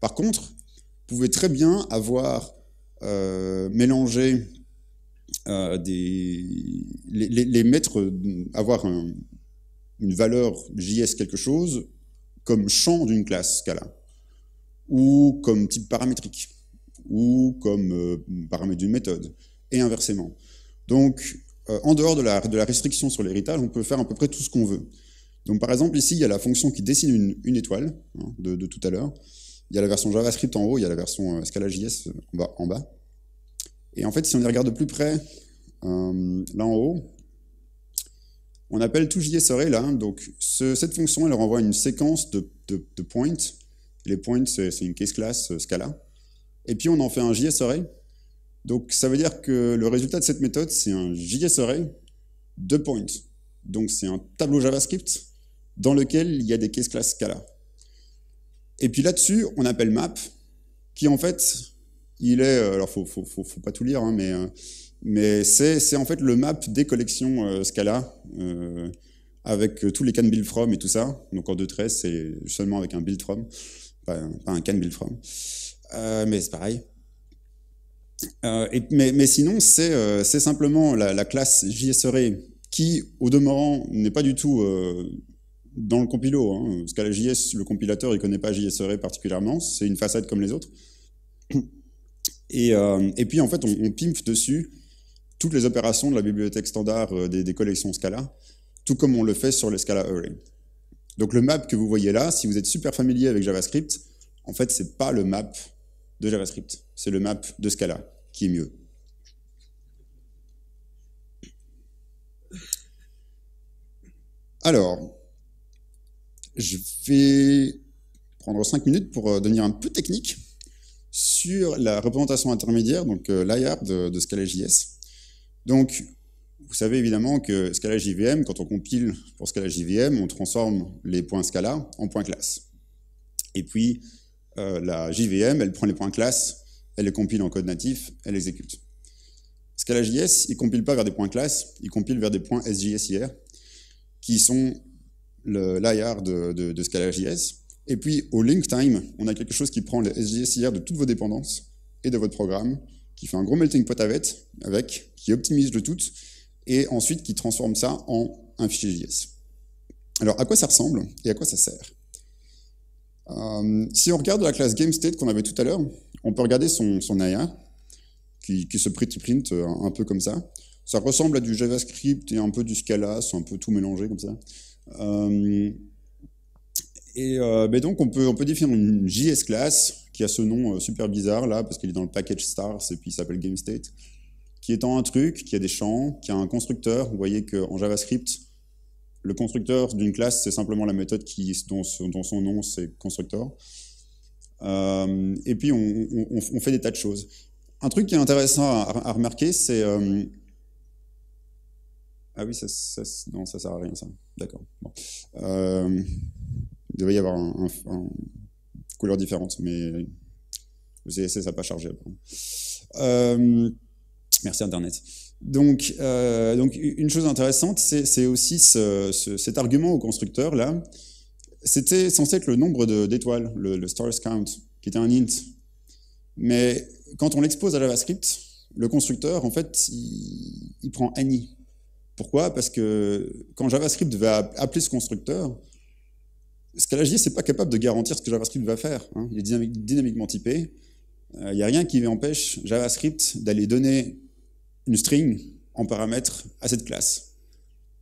Par contre, vous pouvez très bien avoir euh, mélangé euh, des, les, les, mettre, avoir une valeur JS quelque chose comme champ d'une classe Scala ou comme type paramétrique, ou comme euh, paramètre d'une méthode, et inversement. Donc, euh, en dehors de la, restriction sur l'héritage, on peut faire à peu près tout ce qu'on veut. Donc, par exemple, ici, il y a la fonction qui dessine une, étoile, hein, de, tout à l'heure. Il y a la version JavaScript en haut, il y a la version euh, Scala.js en bas, en bas. Et en fait, si on y regarde de plus près, euh, là en haut, on appelle tout JSArray là. Donc, ce, cette fonction, elle renvoie une séquence de, de, points les points, c'est une case class euh, Scala. Et puis on en fait un JS array. Donc ça veut dire que le résultat de cette méthode, c'est un JS array deux points. Donc c'est un tableau JavaScript dans lequel il y a des case class Scala. Et puis là-dessus, on appelle map, qui en fait, il est, euh, alors faut, faut, faut pas tout lire, hein, mais, euh, mais c'est en fait le map des collections euh, Scala, avec tous les can build from et tout ça. Donc en 2.13, c'est seulement avec un build from, pas, un can build from. mais c'est pareil. Et, mais, sinon, c'est simplement la, la, classe JSRE qui, au demeurant, n'est pas du tout dans le compilo. Hein. Scala JS, le compilateur, il connaît pas JSRE particulièrement. C'est une façade comme les autres. Et, euh, puis, en fait, on, on, pimpe dessus toutes les opérations de la bibliothèque standard euh, des, des, collections Scala, tout comme on le fait sur les Scala Array. Donc, le map que vous voyez là, si vous êtes super familier avec JavaScript, en fait, c'est pas le map de JavaScript. C'est le map de Scala qui est mieux. Alors, je vais prendre 5 minutes pour euh, devenir un peu technique sur la représentation intermédiaire, donc euh, l'IAR de, de Scala JS. Donc, vous savez évidemment que Scala JVM, quand on compile pour Scala JVM, on transforme les points Scala en points classe. Et puis, euh, la JVM, elle prend les points classe, elle les compile en code natif, elle exécute. Scala JS, il compile pas vers des points classe, il compile vers des points SJSIR, qui sont l'IR de, de, ScalaJS. Et puis au link time, on a quelque chose qui prend le SJSIR de toutes vos dépendances et de votre programme, qui fait un gros melting pot avec, avec qui optimise le tout, et ensuite qui transforme ça en un fichier JS. Alors à quoi ça ressemble et à quoi ça sert? Euh, Si on regarde la classe GameState qu'on avait tout à l'heure, on peut regarder son, son IR, qui, se pretty print un, un peu comme ça. Ça ressemble à du JavaScript et un peu du Scala, c'est un peu tout mélangé comme ça. Euh, et euh, donc on peut, on peut définir une JS class qui a ce nom euh, super bizarre là parce qu'il est dans le package stars et puis il s'appelle GameState, qui étant un truc qui a des champs, qui a un constructeur. Vous voyez qu'en JavaScript, le constructeur d'une classe c'est simplement la méthode qui, dont, dont son nom c'est constructeur. Euh, et puis on, fait des tas de choses. Un truc qui est intéressant à, remarquer, c'est euh, ah oui, ça, ça, sert à rien, ça. D'accord. Bon. Euh, il devait y avoir un, un, un couleur différente, mais essayé, ça n'a pas chargé. Merci Internet. Donc, donc, une chose intéressante, c'est aussi ce, ce, cet argument au constructeur là. C'était censé être le nombre d'étoiles, le, stars count, qui était un int. Mais quand on l'expose à JavaScript, le constructeur, en fait, il, il prend any. Pourquoi? Parce que quand JavaScript va appeler ce constructeur, ScalaJS n'est pas capable de garantir ce que JavaScript va faire. Hein. Il est dynamiquement typé. Il euh, n'y a rien qui empêche JavaScript d'aller donner une string en paramètre à cette classe.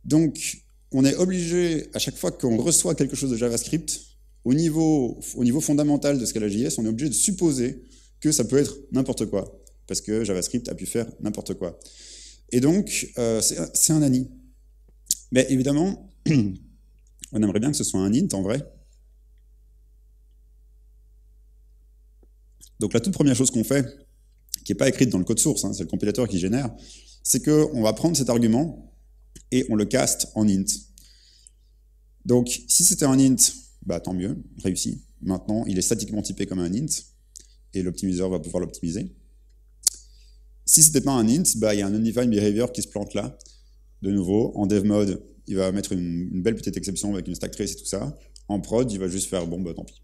Donc, on est obligé, à chaque fois qu'on reçoit quelque chose de JavaScript, au niveau, au niveau fondamental de ScalaJS, on est obligé de supposer que ça peut être n'importe quoi, parce que JavaScript a pu faire n'importe quoi. Et donc, euh, c'est un ANI. Mais évidemment, on aimerait bien que ce soit un int en vrai. Donc la toute première chose qu'on fait, qui n'est pas écrite dans le code source, hein, c'est le compilateur qui génère, c'est qu'on va prendre cet argument et on le caste en int. Donc si c'était un int, bah, tant mieux, réussi. Maintenant, il est statiquement typé comme un int et l'optimiseur va pouvoir l'optimiser. Si c'était pas un int, bah, il y a un undefined behavior qui se plante là. De nouveau, en dev mode, il va mettre une, belle petite exception avec une stack trace et tout ça. En prod, il va juste faire bon, bah tant pis.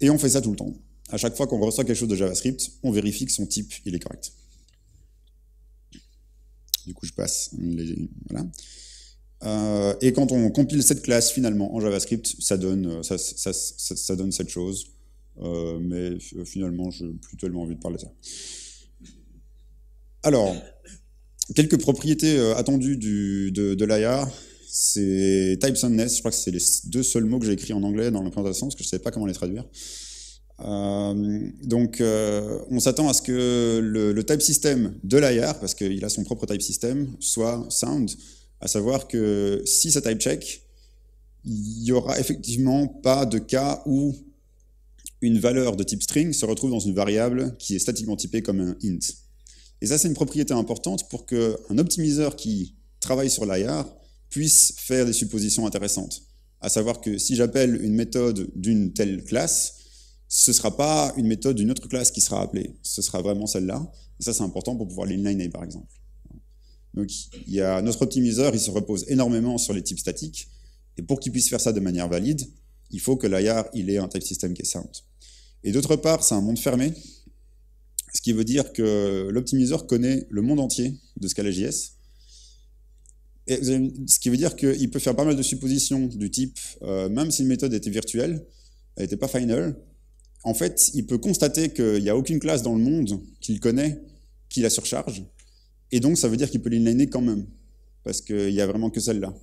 Et on fait ça tout le temps. À chaque fois qu'on reçoit quelque chose de JavaScript, on vérifie que son type il est correct. Du coup, je passe. Euh, et quand on compile cette classe finalement en JavaScript, ça donne, ça, ça, donne cette chose. Euh, mais finalement, je n'ai plus tellement envie de parler de ça. Alors, quelques propriétés euh, attendues du, de, de l'IR, c'est typesoundness, je crois que c'est les deux seuls mots que j'ai écrits en anglais dans la présentation, parce que je ne savais pas comment les traduire. Euh, donc, euh, on s'attend à ce que le, type system de l'IR, parce qu'il a son propre type system, soit sound, à savoir que si ça type check, il n'y aura effectivement pas de cas où une valeur de type string se retrouve dans une variable qui est statiquement typée comme un int. Et ça, c'est une propriété importante pour qu'un optimiseur qui travaille sur l'IR puisse faire des suppositions intéressantes. À savoir que si j'appelle une méthode d'une telle classe, ce ne sera pas une méthode d'une autre classe qui sera appelée. Ce sera vraiment celle-là. Et ça, c'est important pour pouvoir l'inliner, par exemple. Donc, il y a notre optimiseur, il se repose énormément sur les types statiques. Et pour qu'il puisse faire ça de manière valide, il faut que l'IR, il ait un type system qui est sound. Et d'autre part, c'est un monde fermé. Ce qui veut dire que l'optimiseur connaît le monde entier de Scala.js. Et ce qui veut dire qu'il peut faire pas mal de suppositions du type, euh, même si une méthode était virtuelle, elle n'était pas final, en fait, il peut constater qu'il n'y a aucune classe dans le monde qu'il connaît qui la surcharge, et donc ça veut dire qu'il peut l'inliner quand même, parce qu'il n'y a vraiment que celle-là.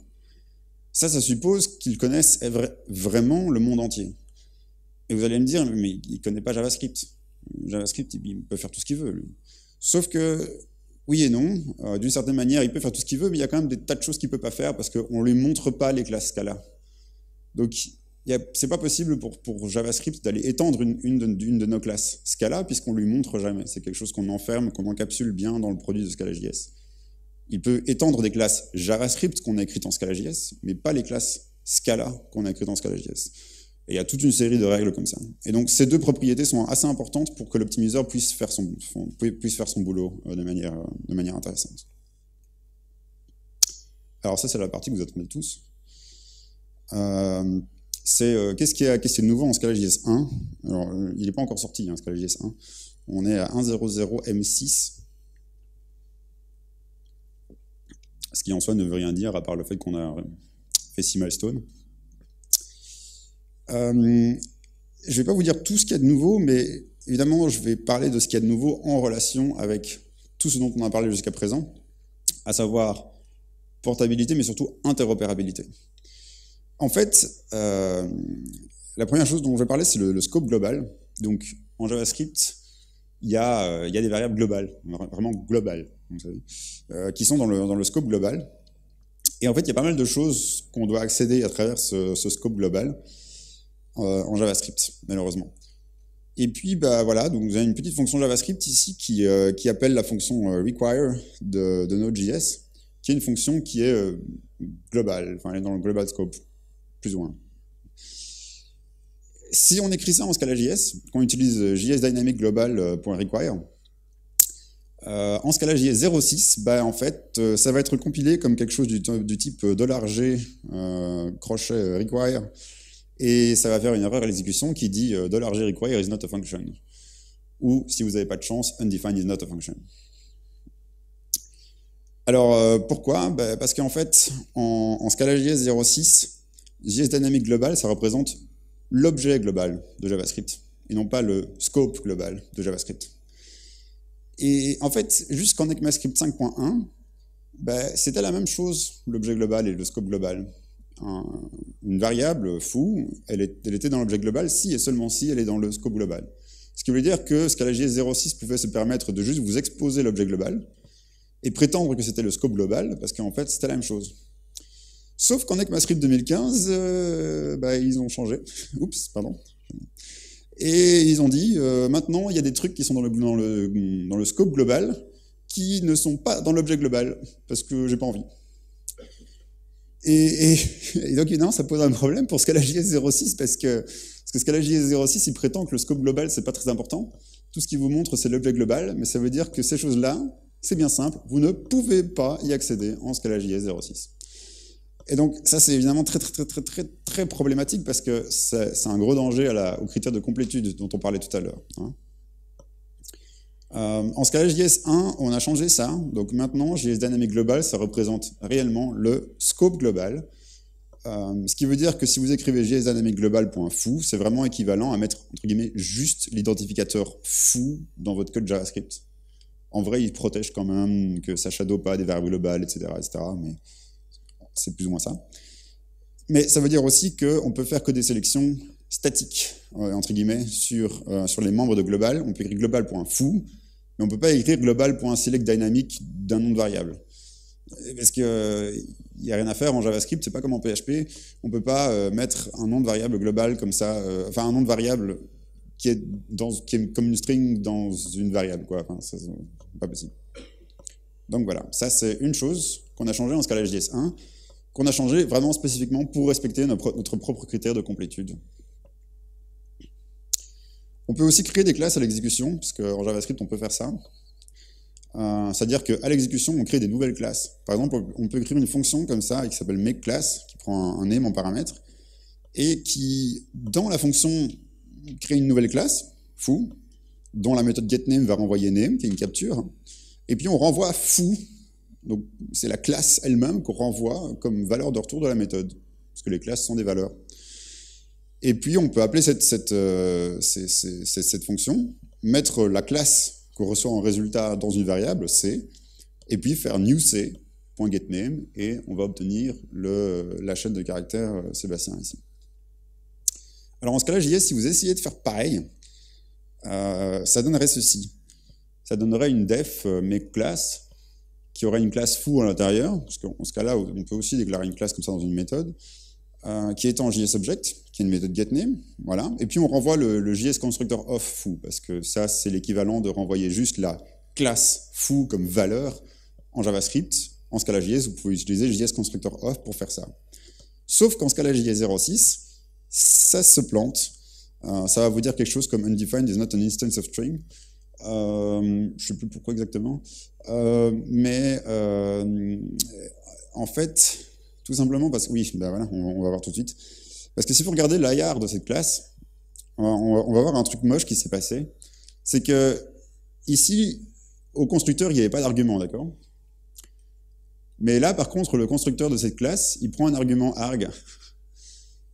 Ça, ça suppose qu'il connaisse vraiment le monde entier. Et vous allez me dire, mais il ne connaît pas JavaScript. JavaScript, il peut faire tout ce qu'il veut. Sauf que, oui et non, euh, d'une certaine manière, il peut faire tout ce qu'il veut, mais il y a quand même des tas de choses qu'il ne peut pas faire parce qu'on ne lui montre pas les classes Scala. Donc, c'est pas possible pour, JavaScript d'aller étendre une, de, nos classes Scala puisqu'on lui montre jamais. C'est quelque chose qu'on enferme, qu'on encapsule bien dans le produit de Scala.js. Il peut étendre des classes JavaScript qu'on a écrites en Scala.js, mais pas les classes Scala qu'on a écrites en Scala.js. Et il y a toute une série de règles comme ça. Et donc ces deux propriétés sont assez importantes pour que l'optimiseur puisse faire son, boulot euh, de manière, de manière intéressante. Alors ça, c'est la partie que vous attendez tous. Euh, c'est euh, qu'est-ce qui est, qu est nouveau en Scala.js 1 Alors, il n'est pas encore sorti, hein, Scala.js 1. On est à 1.0.0 M6. Ce qui en soi ne veut rien dire, à part le fait qu'on a fait 6 milestones. Euh, je ne vais pas vous dire tout ce qu'il y a de nouveau, mais évidemment, je vais parler de ce qu'il y a de nouveau en relation avec tout ce dont on a parlé jusqu'à présent, à savoir portabilité, mais surtout interopérabilité. En fait, euh, la première chose dont je vais parler, c'est le, scope global. Donc, en JavaScript, il y, a, euh, des variables globales, vraiment globales, savez, qui sont dans le, scope global. Et en fait, il y a pas mal de choses qu'on doit accéder à travers ce, scope global. Euh, en JavaScript, malheureusement. Et puis, bah, voilà, donc vous avez une petite fonction JavaScript ici qui, euh, appelle la fonction euh, require de, de Node.js, qui est une fonction qui est globale, enfin, elle est dans le global scope, plus ou moins. Si on écrit ça en Scala.js, qu'on utilise jsDynamic global.require, euh, en Scala.js 06, bah, en fait, ça va être compilé comme quelque chose du, type $g crochet require et ça va faire une erreur à l'exécution qui dit euh, $g require is not a function. Ou, si vous n'avez pas de chance, undefined is not a function. Alors, euh, pourquoi? Ben, Parce qu'en fait, en, en Scala.js 06, JS Dynamic Global, ça représente l'objet global de JavaScript, et non pas le scope global de JavaScript. Et en fait, jusqu'en ECMAScript 5.1, ben, c'était la même chose, l'objet global et le scope global une variable foo, elle, était dans l'objet global si et seulement si elle est dans le scope global. Ce qui veut dire que Scala.js 06 pouvait se permettre de juste vous exposer l'objet global et prétendre que c'était le scope global, parce qu'en fait, c'était la même chose. Sauf qu'en ECMAScript 2015, euh, bah, ils ont changé. Oups, pardon. Et ils ont dit, euh, maintenant, il y a des trucs qui sont dans le, dans le, dans le scope global qui ne sont pas dans l'objet global, parce que j'ai pas envie. Et, et, donc évidemment, ça pose un problème pour Scala.js 06 parce que, parce que Scala.js 06, il prétend que le scope global, c'est pas très important. Tout ce qu'il vous montre, c'est l'objet global, mais ça veut dire que ces choses-là, c'est bien simple, vous ne pouvez pas y accéder en Scala.js 06. Et donc ça, c'est évidemment très, très, très, très, très, très problématique parce que c'est un gros danger à la, aux critères de complétude dont on parlait tout à l'heure. Hein. Euh, en Scala.js 1, on a changé ça. Donc maintenant, JS Dynamic Global, ça représente réellement le scope global. Euh, ce qui veut dire que si vous écrivez JS Dynamic Global.foo, c'est vraiment équivalent à mettre, entre guillemets, juste l'identificateur foo dans votre code JavaScript. En vrai, il protège quand même que ça shadow pas des variables globales, etc., etc., mais c'est plus ou moins ça. Mais ça veut dire aussi qu'on peut faire que des sélections statiques, euh, entre guillemets, sur, sur les membres de global. On peut écrire global.foo, mais on ne peut pas écrire global.select dynamique d'un nom de variable. Parce qu'il n'y a rien à faire en JavaScript, c'est pas comme en PHP. On ne peut pas euh, mettre un nom de variable global comme ça, euh, enfin un nom de variable qui est, dans, qui est comme une string dans une variable, quoi. Enfin, pas possible. Donc voilà, ça c'est une chose qu'on a changé en Scala JS 1, qu'on a changé vraiment spécifiquement pour respecter notre, propre critère de complétude. On peut aussi créer des classes à l'exécution, parce qu'en JavaScript on peut faire ça. Euh, c'est-à-dire qu'à l'exécution, on crée des nouvelles classes. Par exemple, on peut écrire une fonction comme ça, qui s'appelle makeClass, qui prend un, name en paramètre, et qui, dans la fonction, crée une nouvelle classe, foo, dont la méthode getName va renvoyer name, qui est une capture, et puis on renvoie foo, donc c'est la classe elle-même qu'on renvoie comme valeur de retour de la méthode, parce que les classes sont des valeurs. Et puis on peut appeler cette, euh, fonction, mettre la classe qu'on reçoit en résultat dans une variable C, et puis faire new C.getName, et on va obtenir la chaîne de caractères euh, Sébastien ici. Alors en ce cas-là, JS, si vous essayez de faire pareil, euh, ça donnerait ceci. Ça donnerait une def euh, make class qui aurait une classe foo à l'intérieur, parce qu'en ce cas-là, on peut aussi déclarer une classe comme ça dans une méthode, euh, qui est en JSObject, qui est une méthode getName, voilà. Et puis on renvoie le, JS constructor of foo, parce que ça c'est l'équivalent de renvoyer juste la classe foo comme valeur en JavaScript. En Scala JS, vous pouvez utiliser JS constructor of pour faire ça. Sauf qu'en Scala JS 06, ça se plante. Euh, ça va vous dire quelque chose comme undefined is not an instance of string. Euh, je ne sais plus pourquoi exactement. mais en fait, tout simplement parce que, oui, ben voilà, on, va voir tout de suite. Parce que si vous regardez l'IR de cette classe, on va, voir un truc moche qui s'est passé. C'est que ici, au constructeur, il n'y avait pas d'argument, d'accord? Mais là, par contre, le constructeur de cette classe, il prend un argument arg.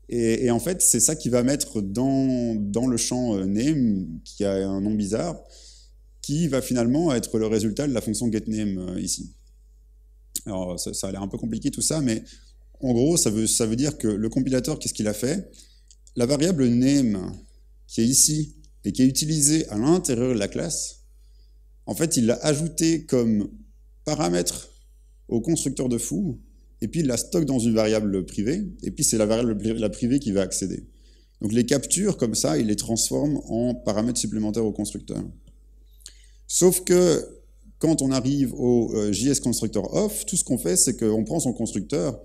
Et, en fait, c'est ça qui va mettre dans, dans le champ euh, name, qui a un nom bizarre, qui va finalement être le résultat de la fonction getName euh, ici. Alors, ça, a l'air un peu compliqué tout ça, mais en gros, ça veut, dire que le compilateur, qu'est-ce qu'il a fait? La variable name, qui est ici, et qui est utilisée à l'intérieur de la classe, en fait, il l'a ajoutée comme paramètre au constructeur de foo, et puis il la stocke dans une variable privée, et puis c'est la variable privée qui va accéder. Donc les captures, comme ça, il les transforme en paramètres supplémentaires au constructeur. Sauf que quand on arrive au euh, JS constructor of, tout ce qu'on fait, c'est qu'on prend son constructeur,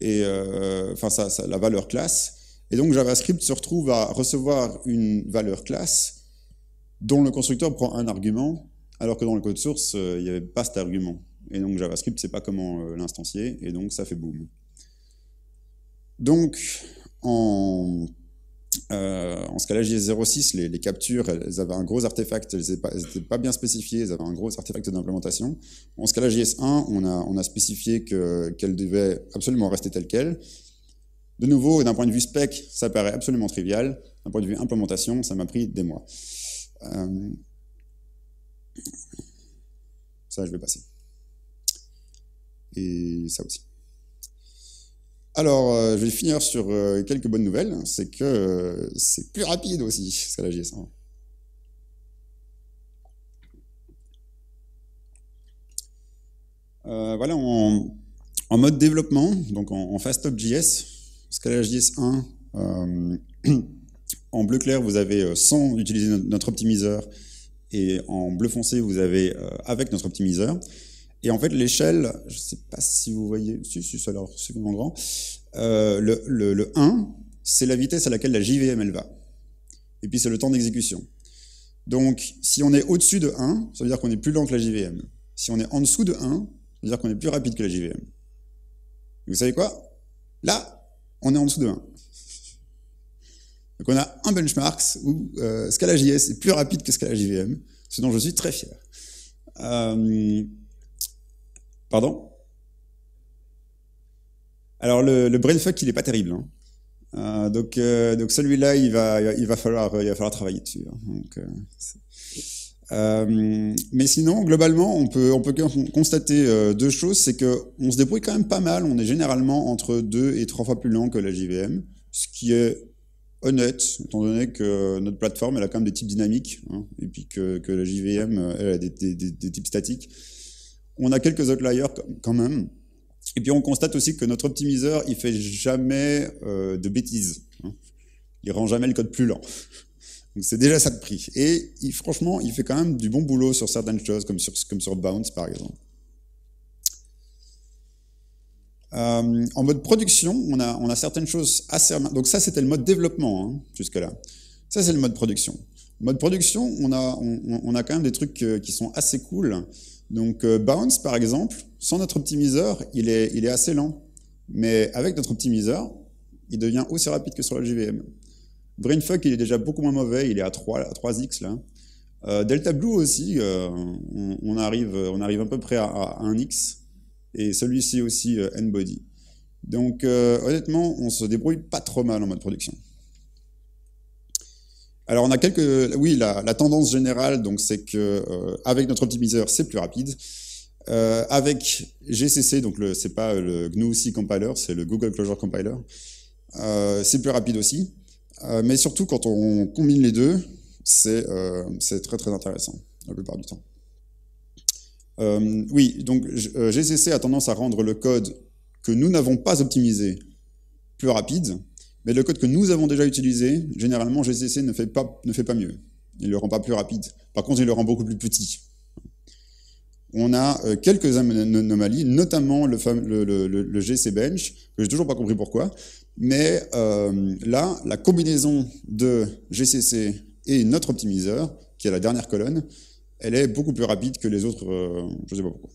et euh, enfin la valeur classe. Et donc JavaScript se retrouve à recevoir une valeur classe dont le constructeur prend un argument, alors que dans le code source, euh, il n'y avait pas cet argument. Et donc JavaScript ne sait pas comment euh, l'instancier, et donc ça fait boom. Donc, en en Scala JS06, les, captures, elles avaient un gros artefact, elles n'étaient pas, bien spécifiées, elles avaient un gros artefact d'implémentation. En Scala JS1, on a, on a spécifié qu'elles devaient absolument rester telles quelles. De nouveau, d'un point de vue spec, ça paraît absolument trivial. D'un point de vue implémentation, ça m'a pris des mois. Euh, ça, je vais passer. Et ça aussi. Alors, euh, je vais finir sur euh, quelques bonnes nouvelles. C'est que euh, c'est plus rapide aussi, la JS1. voilà, en, mode développement, donc en, en FastOpJS, Scala JS1, en bleu clair, vous avez sans utiliser notre optimiseur, et en bleu foncé, vous avez avec notre optimiseur. Et en fait, l'échelle, je ne sais pas si vous voyez, si, si ça a l'air suffisamment grand, euh, le, le, le, 1, c'est la vitesse à laquelle la JVM elle va. Et puis c'est le temps d'exécution. Donc, si on est au-dessus de 1, ça veut dire qu'on est plus lent que la JVM. Si on est en dessous de 1, ça veut dire qu'on est plus rapide que la JVM. vous savez quoi? Là, on est en dessous de 1. Donc on a un benchmark où euh, Scala est plus rapide que Scala JVM, ce dont je suis très fier. Euh, Pardon? Alors le, le brainfuck, il est pas terrible. Hein. Euh, donc, euh, donc celui-là, il va, il va falloir, il va falloir travailler dessus. Hein. Euh, mais sinon, globalement, on peut, on peut constater deux choses, c'est que on se débrouille quand même pas mal. On est généralement entre deux et trois fois plus lent que la JVM, ce qui est honnête, étant donné que notre plateforme, elle a quand même des types dynamiques, hein, et puis que, la JVM, elle a des types statiques. On a quelques outliers quand même. Et puis on constate aussi que notre optimiseur, il fait jamais euh, de bêtises. Hein. Il rend jamais le code plus lent. Donc c'est déjà ça de prix. Et franchement, il fait quand même du bon boulot sur certaines choses, comme sur, Bounce par exemple. en mode production, on a, certaines choses assez... Donc ça, c'était le mode développement, hein, jusque-là. Ça, c'est le mode production. Mode production, on a, on, a quand même des trucs qui sont assez cool. Donc Bounce, par exemple, sans notre optimiseur, il est, il est assez lent. Mais avec notre optimiseur, il devient aussi rapide que sur la JVM. Brainfuck, il est déjà beaucoup moins mauvais, il est à 3, à 3x là. Euh, Delta Blue aussi, euh, on, arrive, on arrive à peu près à, 1x, et celui-ci aussi euh, N-Body. Donc honnêtement, on se débrouille pas trop mal en mode production. Alors on a quelques, oui, la, tendance générale, donc c'est que avec notre optimiseur, c'est plus rapide. avec GCC, donc c'est pas le GNU C compiler, c'est le Google Closure Compiler. c'est plus rapide aussi. Euh, mais surtout, quand on combine les deux, euh, c'est très très intéressant, la plupart du temps. Euh, oui, donc GCC a tendance à rendre le code que nous n'avons pas optimisé plus rapide, mais le code que nous avons déjà utilisé, généralement GCC ne fait pas, ne fait pas mieux. Il ne le rend pas plus rapide. Par contre, il le rend beaucoup plus petit. On a quelques anomalies, notamment le, le, GC Bench, que j'ai toujours pas compris pourquoi, mais euh, là, la combinaison de GCC et notre optimiseur, qui est la dernière colonne, elle est beaucoup plus rapide que les autres, euh, je ne sais pas pourquoi.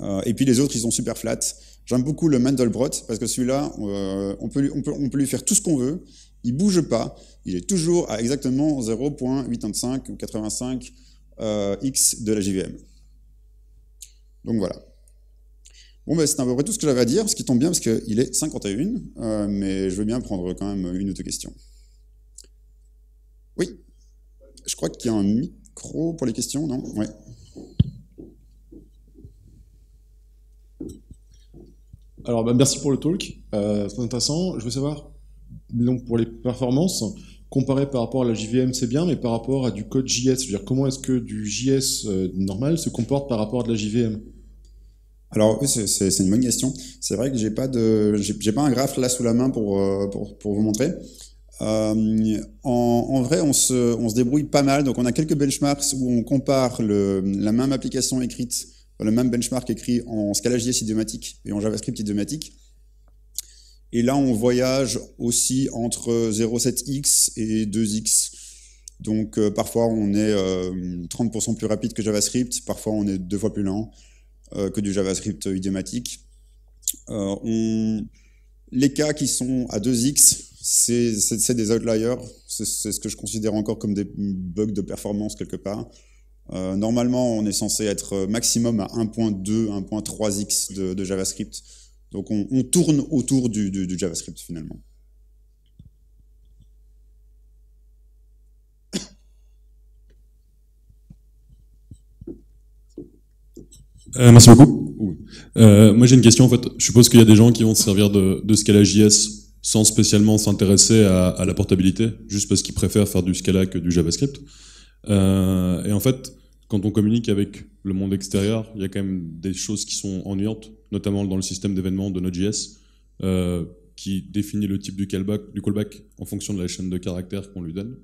Euh, et puis les autres, ils sont super flat. J'aime beaucoup le Mandelbrot, parce que celui-là, on, peut, on, peut, lui faire tout ce qu'on veut, il bouge pas, il est toujours à exactement 0.85 ou 85 x de la JVM. Donc voilà. Bon, ben, c'est à peu près tout ce que j'avais à dire, ce qui tombe bien parce qu'il est 51, euh, mais je veux bien prendre quand même une ou deux questions. Oui Je crois qu'il y a un micro pour les questions, non? Ouais. Alors, bah, merci pour le talk, euh, c'est intéressant. Je veux savoir, donc pour les performances, comparé par rapport à la JVM, c'est bien, mais par rapport à du code JS, je veux dire, comment est-ce que du JS euh, normal se comporte par rapport à de la JVM alors oui, c'est une bonne question. C'est vrai que j'ai pas de, j'ai pas un graphe là sous la main pour euh, pour, vous montrer. Euh, en, vrai, on se, on se débrouille pas mal. Donc, on a quelques benchmarks où on compare la même application écrite, le même benchmark écrit en Scala JS idiomatique et en JavaScript idiomatique. Et là, on voyage aussi entre 0,7x et 2x. Donc, euh, parfois, on est 30% plus rapide que JavaScript, parfois, on est deux fois plus lent. Euh, que du JavaScript idiomatique. Euh. Les cas qui sont à 2x, c'est des outliers, c'est ce que je considère encore comme des bugs de performance quelque part. Euh, normalement, on est censé être maximum à 1.2, 1.3x de, de, JavaScript. Donc on, on tourne autour du, du, du, JavaScript finalement. Euh, merci beaucoup. Euh, moi j'ai une question en fait. Je suppose qu'il y a des gens qui vont se servir de, de Scala JS sans spécialement s'intéresser à, à, la portabilité, juste parce qu'ils préfèrent faire du Scala que du JavaScript. Euh, et en fait, quand on communique avec le monde extérieur, il y a quand même des choses qui sont ennuyantes, notamment dans le système d'événements de Node.js, euh, qui définit le type du callback, du callback en fonction de la chaîne de caractères qu'on lui donne.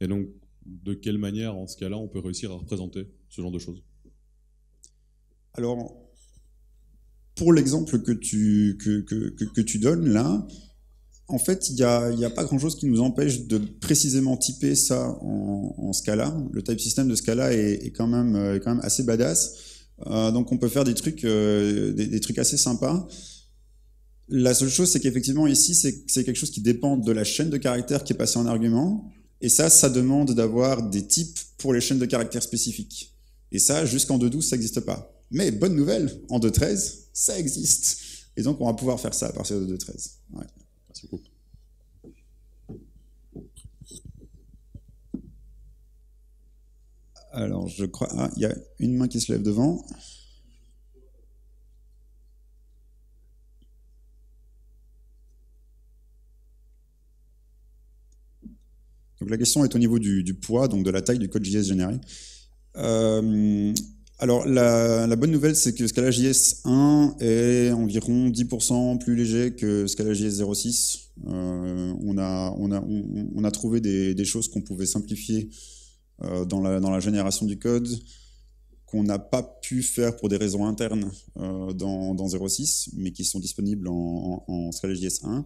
Et donc, de quelle manière, en ce cas-là, on peut réussir à représenter ce genre de choses? Alors, pour l'exemple que tu, que, que, que, tu donnes là, en fait, il n'y a, pas grand-chose qui nous empêche de précisément typer ça en, Scala. Le type system de Scala est, quand, même, est quand même assez badass. Euh, donc on peut faire des trucs, euh, des, assez sympas. La seule chose, c'est qu'effectivement ici, c'est quelque chose qui dépend de la chaîne de caractères qui est passée en argument. Et ça, ça demande d'avoir des types pour les chaînes de caractères spécifiques. Et ça, jusqu'en 2.12, ça n'existe pas. Mais bonne nouvelle, en 2.13, ça existe. Et donc, on va pouvoir faire ça à partir de 2.13. Ouais. Alors, je crois... Ah, il y a une main qui se lève devant. Donc la question est au niveau du, du poids, donc de la taille du code JS généré. Euh, alors, la, bonne nouvelle, c'est que Scala JS 1 est environ 10% plus léger que Scala JS 06. Euh, on, a, on, on, a, trouvé des, choses qu'on pouvait simplifier euh, dans, la, génération du code, qu'on n'a pas pu faire pour des raisons internes euh, dans, dans 06, mais qui sont disponibles en, en, en Scala JS 1.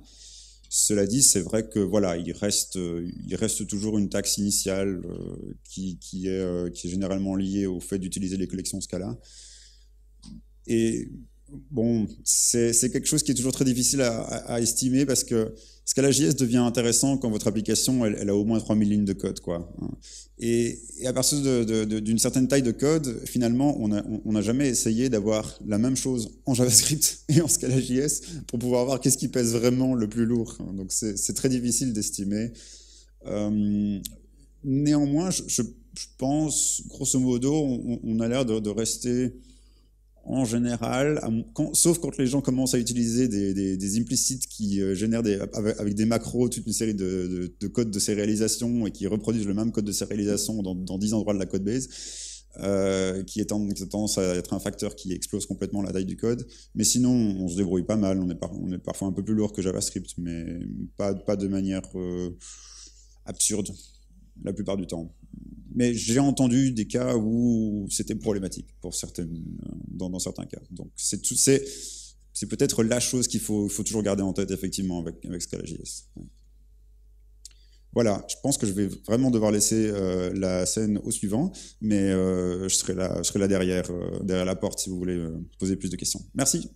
Cela dit, c'est vrai que voilà, il reste, il reste toujours une taxe initiale euh, qui, qui, est, euh, qui est généralement liée au fait d'utiliser les collections Scala. Et bon, c'est quelque chose qui est toujours très difficile à, estimer parce que ScalaJS devient intéressant quand votre application elle, a au moins 3000 lignes de code. Quoi. Et, et à partir d'une certaine taille de code, finalement, on n'a jamais essayé d'avoir la même chose en JavaScript et en ScalaJS pour pouvoir voir qu'est-ce qui pèse vraiment le plus lourd. Donc c'est très difficile d'estimer. Euh, néanmoins, je, pense, grosso modo, on, a l'air de rester en général, sauf quand les gens commencent à utiliser des, implicites qui euh, génèrent avec, des macros toute une série de, de, de, codes de sérialisation et qui reproduisent le même code de sérialisation dans, dans 10 endroits de la code base, euh, qui, est en, a tendance à être un facteur qui explose complètement la taille du code. Mais sinon, on se débrouille pas mal. On est, parfois un peu plus lourd que JavaScript, mais pas, pas de manière euh, absurde la plupart du temps. Mais j'ai entendu des cas où c'était problématique pour certaines, dans, certains cas. Donc c'est peut-être la chose qu'il faut, faut toujours garder en tête effectivement avec, avec Scala.js. Voilà, je pense que je vais vraiment devoir laisser euh, la scène au suivant, mais euh, je serai là, euh, derrière la porte si vous voulez poser plus de questions. Merci.